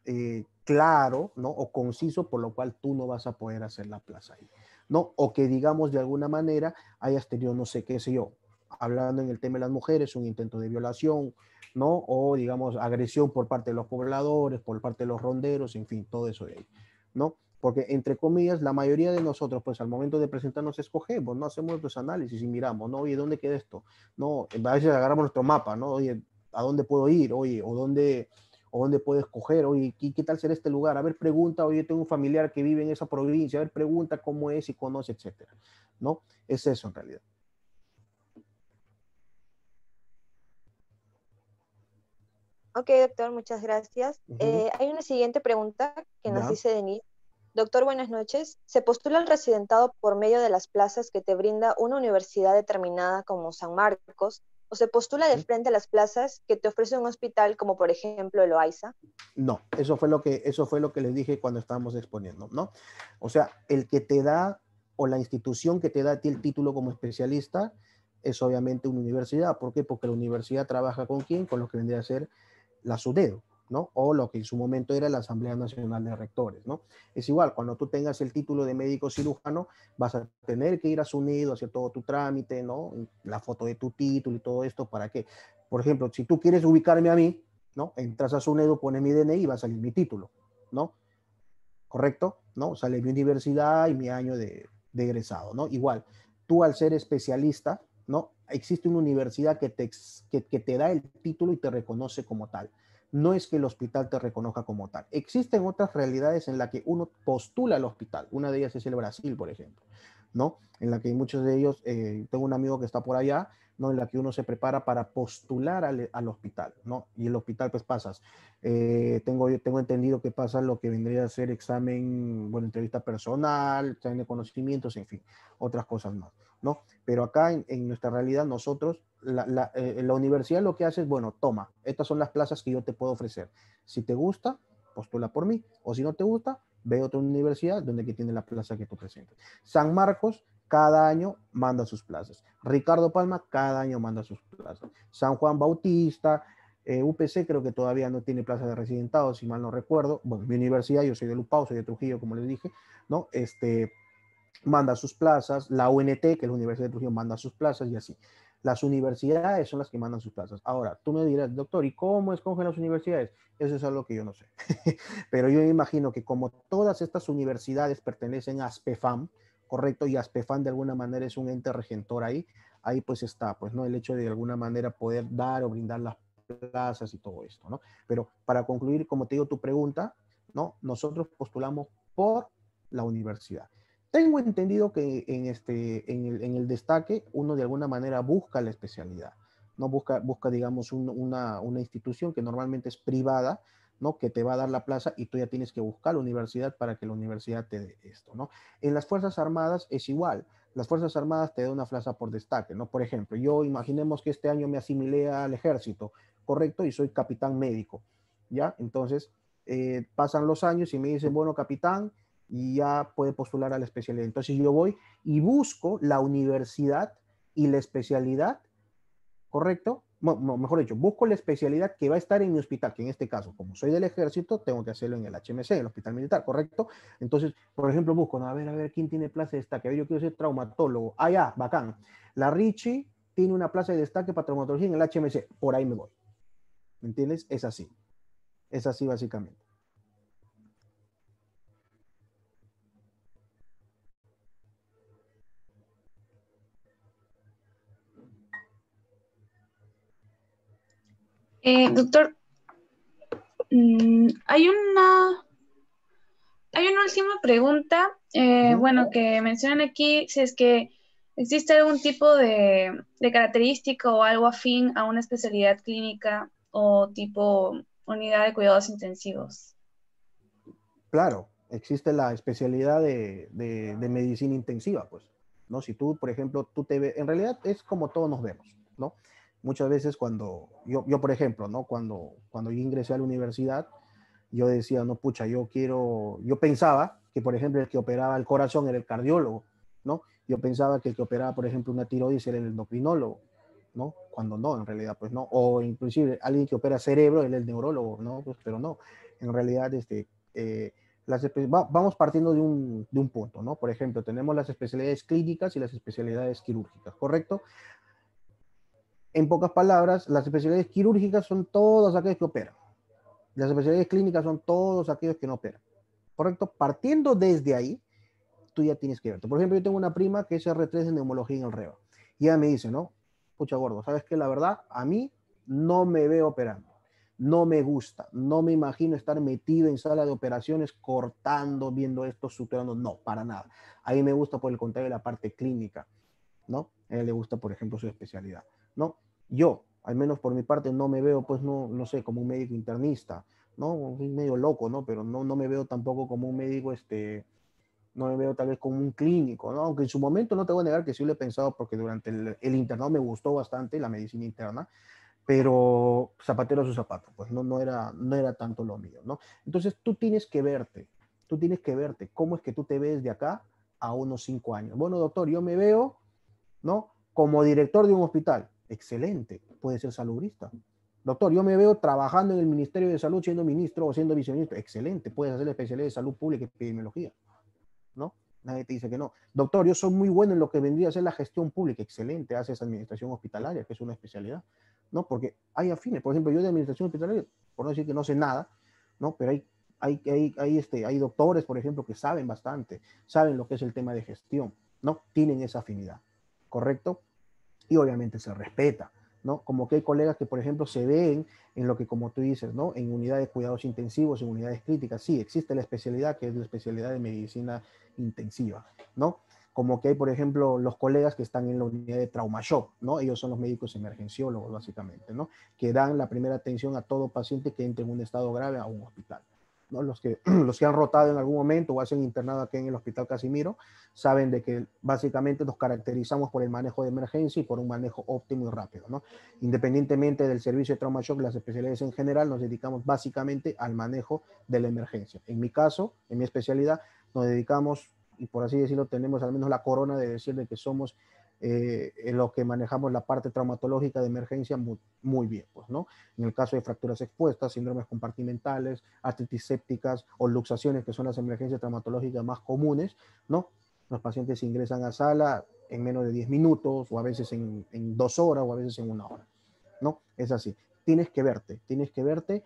[SPEAKER 1] eh, claro, ¿no? O conciso, por lo cual tú no vas a poder hacer la plaza ahí, ¿no? O que digamos de alguna manera hayas tenido, no sé qué sé yo, hablando en el tema de las mujeres, un intento de violación, ¿no? O, digamos, agresión por parte de los pobladores, por parte de los ronderos, en fin, todo eso de ahí, ¿no? Porque, entre comillas, la mayoría de nosotros, pues al momento de presentarnos, escogemos, no hacemos los análisis y miramos, ¿no? Oye, ¿dónde queda esto? No, a veces agarramos nuestro mapa, ¿no? Oye, ¿a dónde puedo ir? Oye, ¿o dónde, o dónde puedo escoger? Oye, ¿qué, ¿qué, tal será este lugar? A ver, pregunta, oye, tengo un familiar que vive en esa provincia, a ver, pregunta cómo es y conoce, etcétera, ¿no? Es eso en realidad.
[SPEAKER 4] Ok, doctor, muchas gracias. Uh -huh. eh, hay una siguiente pregunta que nos ¿Ya? dice Denis. Doctor, buenas noches. ¿Se postula el residentado por medio de las plazas que te brinda una universidad determinada como San Marcos? ¿O se postula de frente a las plazas que te ofrece un hospital como por ejemplo el OAISA?
[SPEAKER 1] No, eso fue lo que, eso fue lo que les dije cuando estábamos exponiendo, ¿no? O sea, el que te da o la institución que te da a ti el título como especialista es obviamente una universidad. ¿Por qué? Porque la universidad trabaja con quién? Con lo que vendría a ser la SUDEDO, ¿no? O lo que en su momento era la Asamblea Nacional de Rectores, ¿no? Es igual, cuando tú tengas el título de médico cirujano, vas a tener que ir a SUNEDO, hacer todo tu trámite, ¿no? La foto de tu título y todo esto, ¿para qué? Por ejemplo, si tú quieres ubicarme a mí, ¿no? Entras a SUNEDO, pones mi DNI y va a salir mi título, ¿no? ¿Correcto? ¿No? Sale mi universidad y mi año de, egresado, ¿no? Igual, tú al ser especialista, ¿no? Existe una universidad que te da el título y te reconoce como tal. No es que el hospital te reconozca como tal. Existen otras realidades en las que uno postula al hospital. Una de ellas es el Brasil, por ejemplo, ¿no? En la que muchos de ellos, eh, tengo un amigo que está por allá, ¿no? En la que uno se prepara para postular al, al hospital, ¿no? Y el hospital, pues pasas. Eh, tengo, tengo entendido que pasa lo que vendría a ser examen, bueno, entrevista personal, examen de conocimientos, en fin, otras cosas más, ¿no? Pero acá en, en nuestra realidad, nosotros, la, la, eh, la universidad lo que hace es, bueno, toma, estas son las plazas que yo te puedo ofrecer. Si te gusta, postula por mí, o si no te gusta, ve a otra universidad donde que tiene la plaza que tú presentas. San Marcos cada año manda sus plazas. Ricardo Palma cada año manda sus plazas. San Juan Bautista, eh, UPC creo que todavía no tiene plaza de residentado, si mal no recuerdo. Bueno, mi universidad, yo soy de Lupao, soy de Trujillo, como les dije, ¿no? Este, manda sus plazas. La UNT, que es la Universidad de Trujillo, manda sus plazas y así. Las universidades son las que mandan sus plazas. Ahora, tú me dirás, doctor, ¿y cómo escogen las universidades? Eso es algo que yo no sé. [laughs] Pero yo imagino que como todas estas universidades pertenecen a ASPEFAM, correcto, y ASPEFAM de alguna manera es un ente regentor ahí, ahí pues está, pues, ¿no? El hecho de de alguna manera poder dar o brindar las plazas y todo esto, ¿no? Pero para concluir, como te digo, tu pregunta, ¿no? Nosotros postulamos por la universidad. Tengo entendido que en, este, en, el, en el destaque uno de alguna manera busca la especialidad, ¿no? Busca, busca digamos, un, una, una institución que normalmente es privada, ¿no? Que te va a dar la plaza y tú ya tienes que buscar la universidad para que la universidad te dé esto, ¿no? En las Fuerzas Armadas es igual. Las Fuerzas Armadas te dan una plaza por destaque, ¿no? Por ejemplo, yo imaginemos que este año me asimilé al ejército, ¿correcto? Y soy capitán médico, ¿ya? Entonces, eh, pasan los años y me dicen, bueno, capitán, y ya puede postular a la especialidad. Entonces yo voy y busco la universidad y la especialidad, ¿correcto? Mejor dicho, busco la especialidad que va a estar en mi hospital, que en este caso, como soy del ejército, tengo que hacerlo en el HMC, el hospital militar, ¿correcto? Entonces, por ejemplo, busco, a ver, a ver, ¿quién tiene plaza de destaque? A ver, yo quiero ser traumatólogo. Ah, ya, bacán. La Richie tiene una plaza de destaque para traumatología en el HMC, por ahí me voy. ¿Me entiendes? Es así. Es así básicamente.
[SPEAKER 2] Eh, doctor, mm, hay una hay una última pregunta, eh, bueno, que mencionan aquí, si es que existe algún tipo de, de característica o algo afín a una especialidad clínica o tipo unidad de cuidados intensivos.
[SPEAKER 1] Claro, existe la especialidad de, de, de, medicina intensiva, pues, ¿no? Si tú, por ejemplo, tú te ves, en realidad es como todos nos vemos, ¿no? Muchas veces cuando, yo, yo por ejemplo, ¿no? Cuando, cuando yo ingresé a la universidad, yo decía, no, pucha, yo quiero, yo pensaba que, por ejemplo, el que operaba el corazón era el cardiólogo, ¿no? Yo pensaba que el que operaba, por ejemplo, una tiroides era el endocrinólogo, ¿no? Cuando no, en realidad, pues no. O inclusive alguien que opera cerebro, es el neurólogo, ¿no? Pues, pero no. En realidad, este, eh, las, va, vamos partiendo de un, de un punto, ¿no? Por ejemplo, tenemos las especialidades clínicas y las especialidades quirúrgicas, ¿correcto? En pocas palabras, las especialidades quirúrgicas son todas aquellas que operan. Las especialidades clínicas son todos aquellos que no operan. ¿Correcto? Partiendo desde ahí, tú ya tienes que verte. Por ejemplo, yo tengo una prima que es R3 en neumología en el REBA. Y ella me dice, ¿no? Pucha gordo, ¿sabes qué? La verdad, a mí no me veo operando. No me gusta. No me imagino estar metido en sala de operaciones cortando, viendo esto, suturando. No, para nada. A mí me gusta, por el contrario, la parte clínica, ¿no? A él le gusta, por ejemplo, su especialidad, ¿no? Yo, al menos por mi parte, no me veo, pues, no, no sé, como un médico internista, ¿no? Soy medio loco, ¿no? Pero no, no me veo tampoco como un médico, este, no me veo tal vez como un clínico, ¿no? Aunque en su momento no te voy a negar que sí lo he pensado porque durante el, el internado me gustó bastante la medicina interna, pero zapatero a su zapato, pues no, no, era, no era tanto lo mío, ¿no? Entonces tú tienes que verte, tú tienes que verte, ¿cómo es que tú te ves de acá a unos cinco años? Bueno, doctor, yo me veo, ¿no? Como director de un hospital, excelente, puede ser salubrista. Doctor, yo me veo trabajando en el Ministerio de Salud siendo ministro o siendo viceministro. Excelente, puedes hacer especialidad de salud pública y epidemiología. ¿No? Nadie te dice que no. Doctor, yo soy muy bueno en lo que vendría a ser la gestión pública. Excelente, haces administración hospitalaria, que es una especialidad. ¿No? Porque hay afines. Por ejemplo, yo de administración hospitalaria, por no decir que no sé nada, ¿no? Pero hay, hay, hay, hay, este, hay doctores, por ejemplo, que saben bastante, saben lo que es el tema de gestión, ¿no? Tienen esa afinidad, ¿correcto? Y obviamente se respeta. ¿no? Como que hay colegas que, por ejemplo, se ven en lo que, como tú dices, ¿no? En unidades de cuidados intensivos, en unidades críticas, sí, existe la especialidad que es la especialidad de medicina intensiva, ¿no? Como que hay, por ejemplo, los colegas que están en la unidad de trauma shock, ¿no? Ellos son los médicos emergenciólogos, básicamente, ¿no? Que dan la primera atención a todo paciente que entre en un estado grave a un hospital. Los, que, [clears throat] los que han rotado en algún momento o hacen internado aquí en el Hospital Casimiro, saben de que básicamente nos caracterizamos por el manejo de emergencia y por un manejo óptimo y rápido. ¿no? Independientemente del servicio de trauma shock, las especialidades en general nos dedicamos básicamente al manejo de la emergencia. En mi caso, en mi especialidad, nos dedicamos, y por así decirlo, tenemos al menos la corona de decir de que somos eh, en lo que manejamos la parte traumatológica de emergencia muy, bien, pues, ¿no? En el caso de fracturas expuestas, síndromes compartimentales, artritis sépticas o luxaciones, que son las emergencias traumatológicas más comunes, ¿no? Los pacientes ingresan a sala en menos de 10 minutos o a veces en, dos horas o a veces en una hora, ¿no? Es así. Tienes que verte, tienes que verte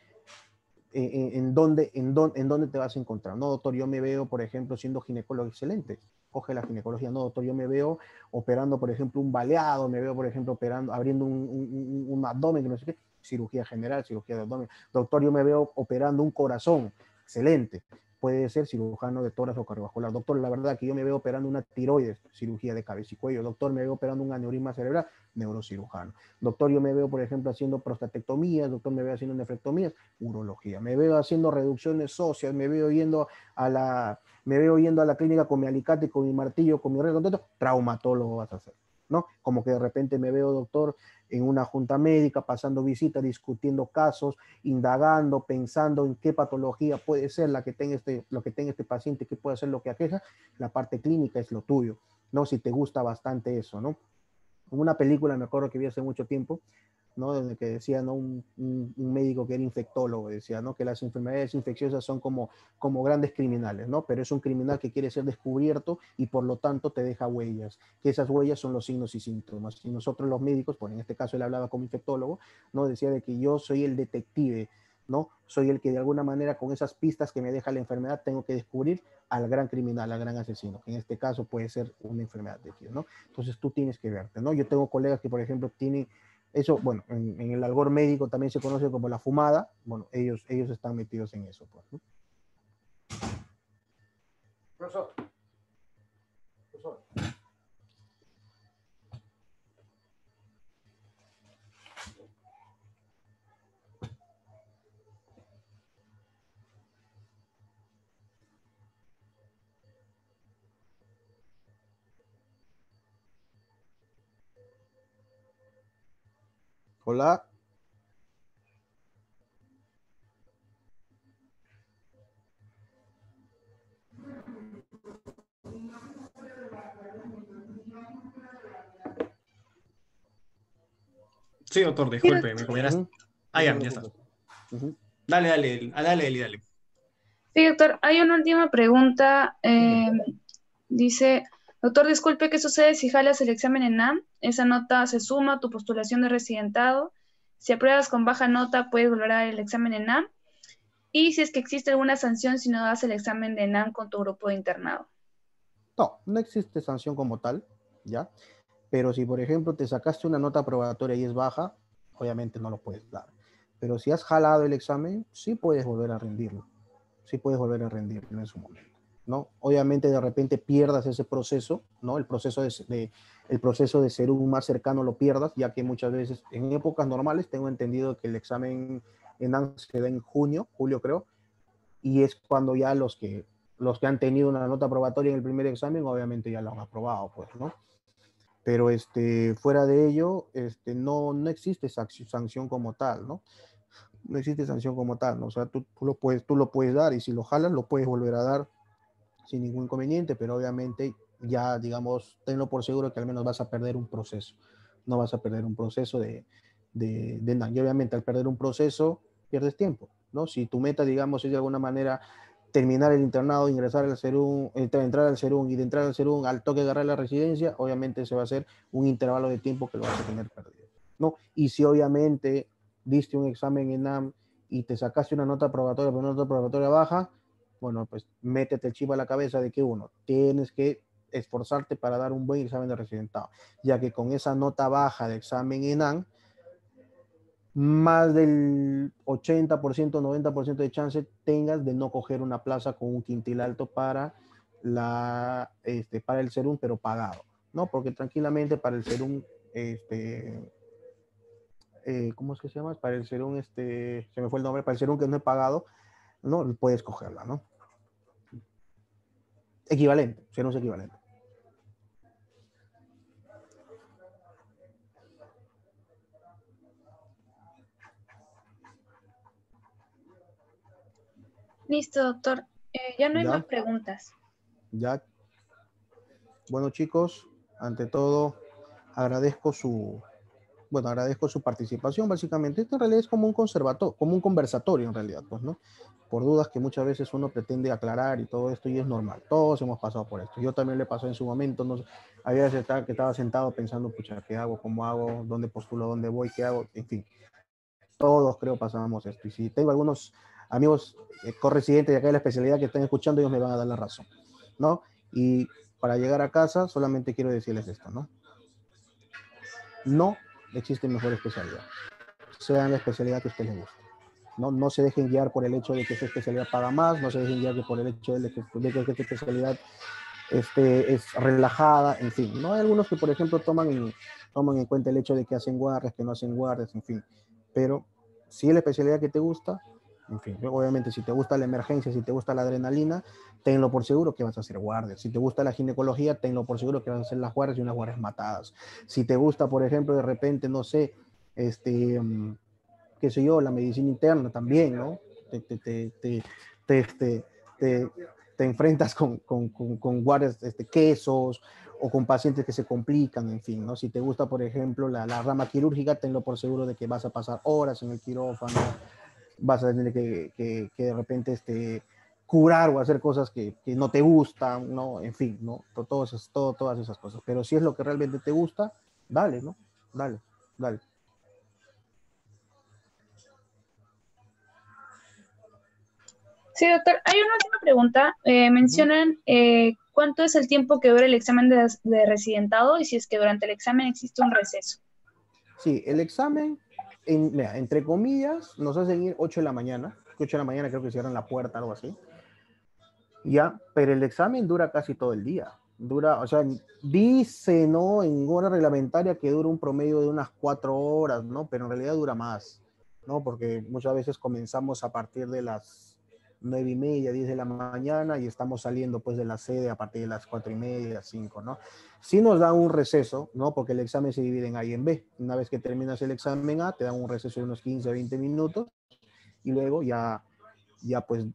[SPEAKER 1] en, en, dónde, en, dónde, en dónde te vas a encontrar. No, doctor, yo me veo, por ejemplo, siendo ginecólogo excelente coge la ginecología. No, doctor, yo me veo operando, por ejemplo, un baleado, me veo, por ejemplo, operando, abriendo un, abdomen, no sé qué, cirugía general, cirugía de abdomen. Doctor, yo me veo operando un corazón, excelente. Puede ser cirujano de tórax o cardiovascular. Doctor, la verdad que yo me veo operando una tiroides, cirugía de cabeza y cuello. Doctor, me veo operando un aneurisma cerebral, neurocirujano. Doctor, yo me veo, por ejemplo, haciendo prostatectomías. Doctor, me veo haciendo nefrectomías, urología. Me veo haciendo reducciones óseas, me veo yendo a la me veo yendo a la clínica con mi alicate, con mi martillo, con mi red traumatólogo vas a hacer, ¿no? Como que de repente me veo, doctor, en una junta médica, pasando visitas, discutiendo casos, indagando, pensando en qué patología puede ser la que tenga este, lo que tenga este paciente, qué puede ser lo que aqueja, la parte clínica es lo tuyo, ¿no? Si te gusta bastante eso, ¿no? Una película, me acuerdo que vi hace mucho tiempo, ¿no? Que decía, ¿no? Un, un, un, médico que era infectólogo, decía, ¿no? Que las enfermedades infecciosas son como, como grandes criminales, ¿no? Pero es un criminal que quiere ser descubierto y por lo tanto te deja huellas, que esas huellas son los signos y síntomas. Y nosotros los médicos, pues en este caso él hablaba como infectólogo, ¿no? Decía de que yo soy el detective, ¿no? Soy el que de alguna manera con esas pistas que me deja la enfermedad tengo que descubrir al gran criminal, al gran asesino, que en este caso puede ser una enfermedad de ¿no? Entonces tú tienes que verte, ¿no? Yo tengo colegas que, por ejemplo, tienen Eso, bueno, en, el algor médico también se conoce como la fumada. Bueno, ellos, ellos están metidos en eso. Pues, ¿no? Profesor. Profesor. Hola.
[SPEAKER 5] Sí, doctor, disculpe, me comieras.
[SPEAKER 1] Ujú.
[SPEAKER 5] Ah, ya, ya está. Dale, dale, ah, dale, dale, dale.
[SPEAKER 2] Sí, doctor, hay una última pregunta. eh, dice, doctor, disculpe, ¿qué sucede si jalas el examen en NAM? Esa nota se suma a tu postulación de residentado. Si apruebas con baja nota, puedes volver a el examen en NAM. Y si es que existe alguna sanción si no das el examen de NAM con tu grupo de internado.
[SPEAKER 1] No, no existe sanción como tal, ¿ya? Pero si, por ejemplo, te sacaste una nota probatoria y es baja, obviamente no lo puedes dar. Pero si has jalado el examen, sí puedes volver a rendirlo. Sí puedes volver a rendirlo en su momento, ¿no? Obviamente de repente pierdas ese proceso, ¿no? El proceso de, de- el proceso de ser un más cercano lo pierdas, ya que muchas veces en épocas normales tengo entendido que el examen en ANS se da en junio, julio creo, y es cuando ya los que los que han tenido una nota probatoria en el primer examen, obviamente ya lo han aprobado, pues, ¿no? Pero este, fuera de ello, este, no, no existe sanción como tal, ¿no? No existe sanción como tal, ¿no? O sea, tú, tú lo puedes, tú lo puedes dar y si lo jalas, lo puedes volver a dar sin ningún inconveniente, pero obviamente ya, digamos, tenlo por seguro que al menos vas a perder un proceso, no vas a perder un proceso de, de, de. Y obviamente al perder un proceso, pierdes tiempo, ¿no? Si tu meta, digamos, es de alguna manera terminar el internado, ingresar al CERUM, entrar, al CERUM y de entrar al CERUM al toque agarrar la residencia, obviamente se va a hacer un intervalo de tiempo que lo vas a tener perdido, ¿no? Y si obviamente diste un examen en NAM y te sacaste una nota probatoria, pero una nota probatoria baja, bueno, pues métete el chip a la cabeza de que uno, tienes que esforzarte para dar un buen examen de residentado, ya que con esa nota baja de examen en NAM, más del 80%, 90% de chance tengas de no coger una plaza con un quintil alto para, la, este, para el serum, pero pagado, ¿no? Porque tranquilamente para el serum, este, eh, ¿cómo es que se llama? Para el serum, este, se me fue el nombre, para el serum que no es pagado, ¿no? Puedes cogerla, ¿no? Equivalente, serum es equivalente.
[SPEAKER 2] Listo, doctor. Eh, ya no hay
[SPEAKER 1] Ya.
[SPEAKER 2] más preguntas.
[SPEAKER 1] Ya. Bueno, chicos, ante todo, agradezco su, bueno, agradezco su participación, básicamente. Esto en realidad es como un conservatorio, como un conversatorio en realidad, pues, ¿no? Por dudas que muchas veces uno pretende aclarar y todo esto, y es normal. Todos hemos pasado por esto. Yo también le pasó en su momento, no había veces que estaba sentado pensando, pucha, ¿qué hago? ¿Cómo hago? ¿Dónde postulo? ¿Dónde voy? ¿Qué hago? En fin. Todos creo pasamos esto. Y si tengo algunos amigos eh, corresidentes de acá de la especialidad que están escuchando, ellos me van a dar la razón, ¿no? Y para llegar a casa, solamente quiero decirles esto, ¿no? No existe mejor especialidad. Sean la especialidad que a ustedes les guste. No, no se dejen guiar por el hecho de que esa especialidad paga más, no se dejen guiar por el hecho de que, de que esta especialidad este, es relajada, en fin. No hay algunos que, por ejemplo, toman en, toman en cuenta el hecho de que hacen guardias, que no hacen guardias, en fin. Pero si es la especialidad que te gusta, obviamente si te gusta la emergencia, si te gusta la adrenalina, tenlo por seguro que vas a hacer guardias. Si te gusta la ginecología, tenlo por seguro que vas a hacer las guardias y unas guardias matadas. Si te gusta, por ejemplo, de repente, no sé, este, mm, qué sé yo, la medicina interna también, ¿no? Te, te, te, te, te, este, te- te enfrentas con, con, con, con guardias, este, quesos o con pacientes que se complican, en fin, ¿no? Si te gusta, por ejemplo, la, la rama quirúrgica, tenlo por seguro de que vas a pasar horas en el quirófano, vas a tener que, que, que de repente este, curar o hacer cosas que, que no te gustan, ¿no? En fin, ¿no? To- Todo todo, todas esas cosas. Pero si es lo que realmente te gusta, dale, ¿no? Dale, dale.
[SPEAKER 2] Sí, doctor. Hay una última pregunta. Eh, mencionan eh, cuánto es el tiempo que dura el examen de, de residentado y si es que durante el examen existe un receso.
[SPEAKER 1] Sí, el examen, en- mira, entre comillas, nos hacen ir 8 de la mañana. 8 de la mañana creo que cierran la puerta, algo así. Ya, pero el examen dura casi todo el día. Dura, o sea, dice, ¿no? En hora reglamentaria que dura un promedio de unas 4 horas, ¿no? Pero en realidad dura más, ¿no? Porque muchas veces comenzamos a partir de las 9 y media, 10 de la mañana y estamos saliendo pues de la sede a partir de las 4 y media, 5, ¿no? Sí nos dan un receso, ¿no? Porque el examen se divide en A y en B. Una vez que terminas el examen A, te dan un receso de unos 15 a 20 minutos y luego ya, ya pues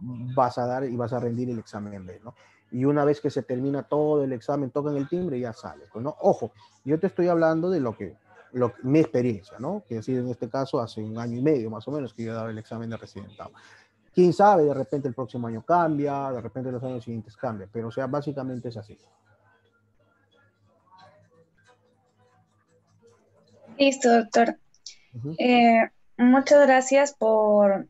[SPEAKER 1] vas a dar y vas a rendir el examen en B, ¿no? Y una vez que se termina todo el examen, tocan el timbre y ya sales, pues, ¿no? Ojo, yo te estoy hablando de lo que, lo, mi experiencia, ¿no? Que ha sido en este caso hace un año y medio más o menos que yo dado el examen de residentado. Quién sabe, de repente el próximo año cambia, de repente los años siguientes cambia, pero o sea, básicamente es así.
[SPEAKER 2] Listo, doctor.
[SPEAKER 1] Ujú.
[SPEAKER 2] Eh, muchas gracias por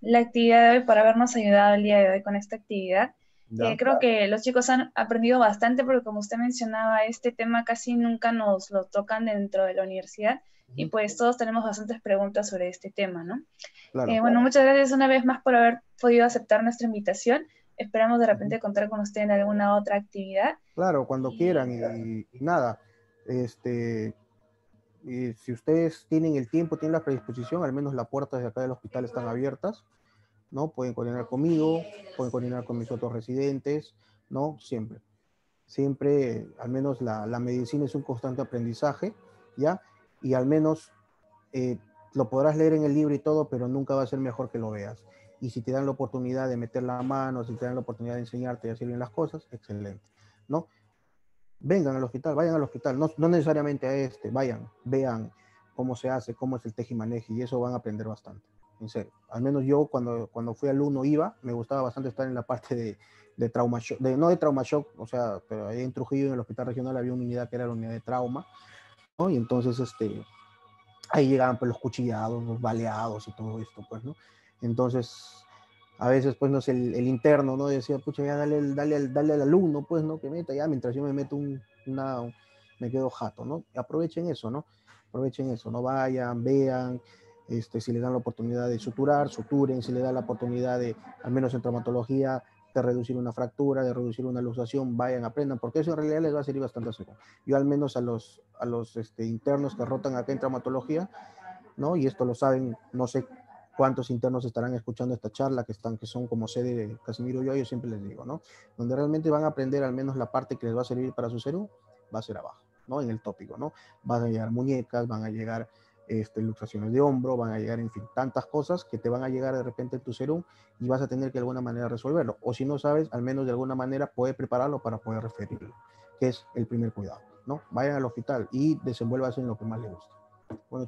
[SPEAKER 2] la actividad de hoy, por habernos ayudado el día de hoy con esta actividad. Eh, creo que los chicos han aprendido bastante porque como usted mencionaba, este tema casi nunca nos lo tocan dentro de la universidad y pues todos tenemos bastantes preguntas sobre este tema, ¿no?
[SPEAKER 1] Claro.
[SPEAKER 2] Eh, bueno, muchas gracias una vez más por haber podido aceptar nuestra invitación. Esperamos de repente contar con usted en alguna otra actividad.
[SPEAKER 1] Claro, cuando quieran y, y nada, este, y si ustedes tienen el tiempo, tienen la predisposición, al menos las puertas de acá del hospital están abiertas, ¿no? Pueden coordinar conmigo, pueden coordinar con mis otros residentes, ¿no? Siempre. Siempre, al menos la, la medicina es un constante aprendizaje, ¿ya? Y al menos eh, lo podrás leer en el libro y todo, pero nunca va a ser mejor que lo veas. Y si te dan la oportunidad de meter la mano, si te dan la oportunidad de enseñarte y hacer bien las cosas, excelente, ¿no? Vengan al hospital, vayan al hospital, no, no necesariamente a este, vayan, vean cómo se hace, cómo es el tejimaneje y eso van a aprender bastante, en serio. Al menos yo cuando, cuando fui alumno iba, me gustaba bastante estar en la parte de, de trauma shock, de, no de trauma shock, o sea, pero ahí en Trujillo, en el hospital regional, había una unidad que era la unidad de trauma, ¿no? Y entonces, este, ahí llegaban pues los cuchillados, los baleados y todo esto, pues, ¿no? Entonces, a veces, pues, no sé, el, interno, ¿no? Decía, pucha, ya dale, dale, al- dale al alumno, pues, ¿no? Que meta ya, mientras yo me meto un, una, un- me quedo jato, ¿no? Aprovechen eso, ¿no? Aprovechen eso, no vayan, vean, este, si les dan la oportunidad de suturar, suturen, si les dan la oportunidad de, al menos en traumatología, de reducir una fractura, de reducir una luxación, vayan, aprendan, porque eso en realidad les va a servir bastante Yo al menos a los, a los este, internos que rotan acá en traumatología, ¿no? Y esto lo saben, no sé cuántos internos estarán escuchando esta charla, que están, que son como sede de Casimiro y yo, yo siempre les digo, ¿no? Donde realmente van a aprender al menos la parte que les va a servir para su serum, va a ser abajo, ¿no? En el tópico, ¿no? Van a llegar muñecas, van a llegar este, luxaciones de hombro, van a llegar, en fin, tantas cosas que te van a llegar de repente en tu serum y vas a tener que de alguna manera resolverlo. O si no sabes, al menos de alguna manera puedes prepararlo para poder referirlo, que es el primer cuidado, ¿no? Vayan al hospital y desenvuélvanse en lo que más les gusta. Bueno,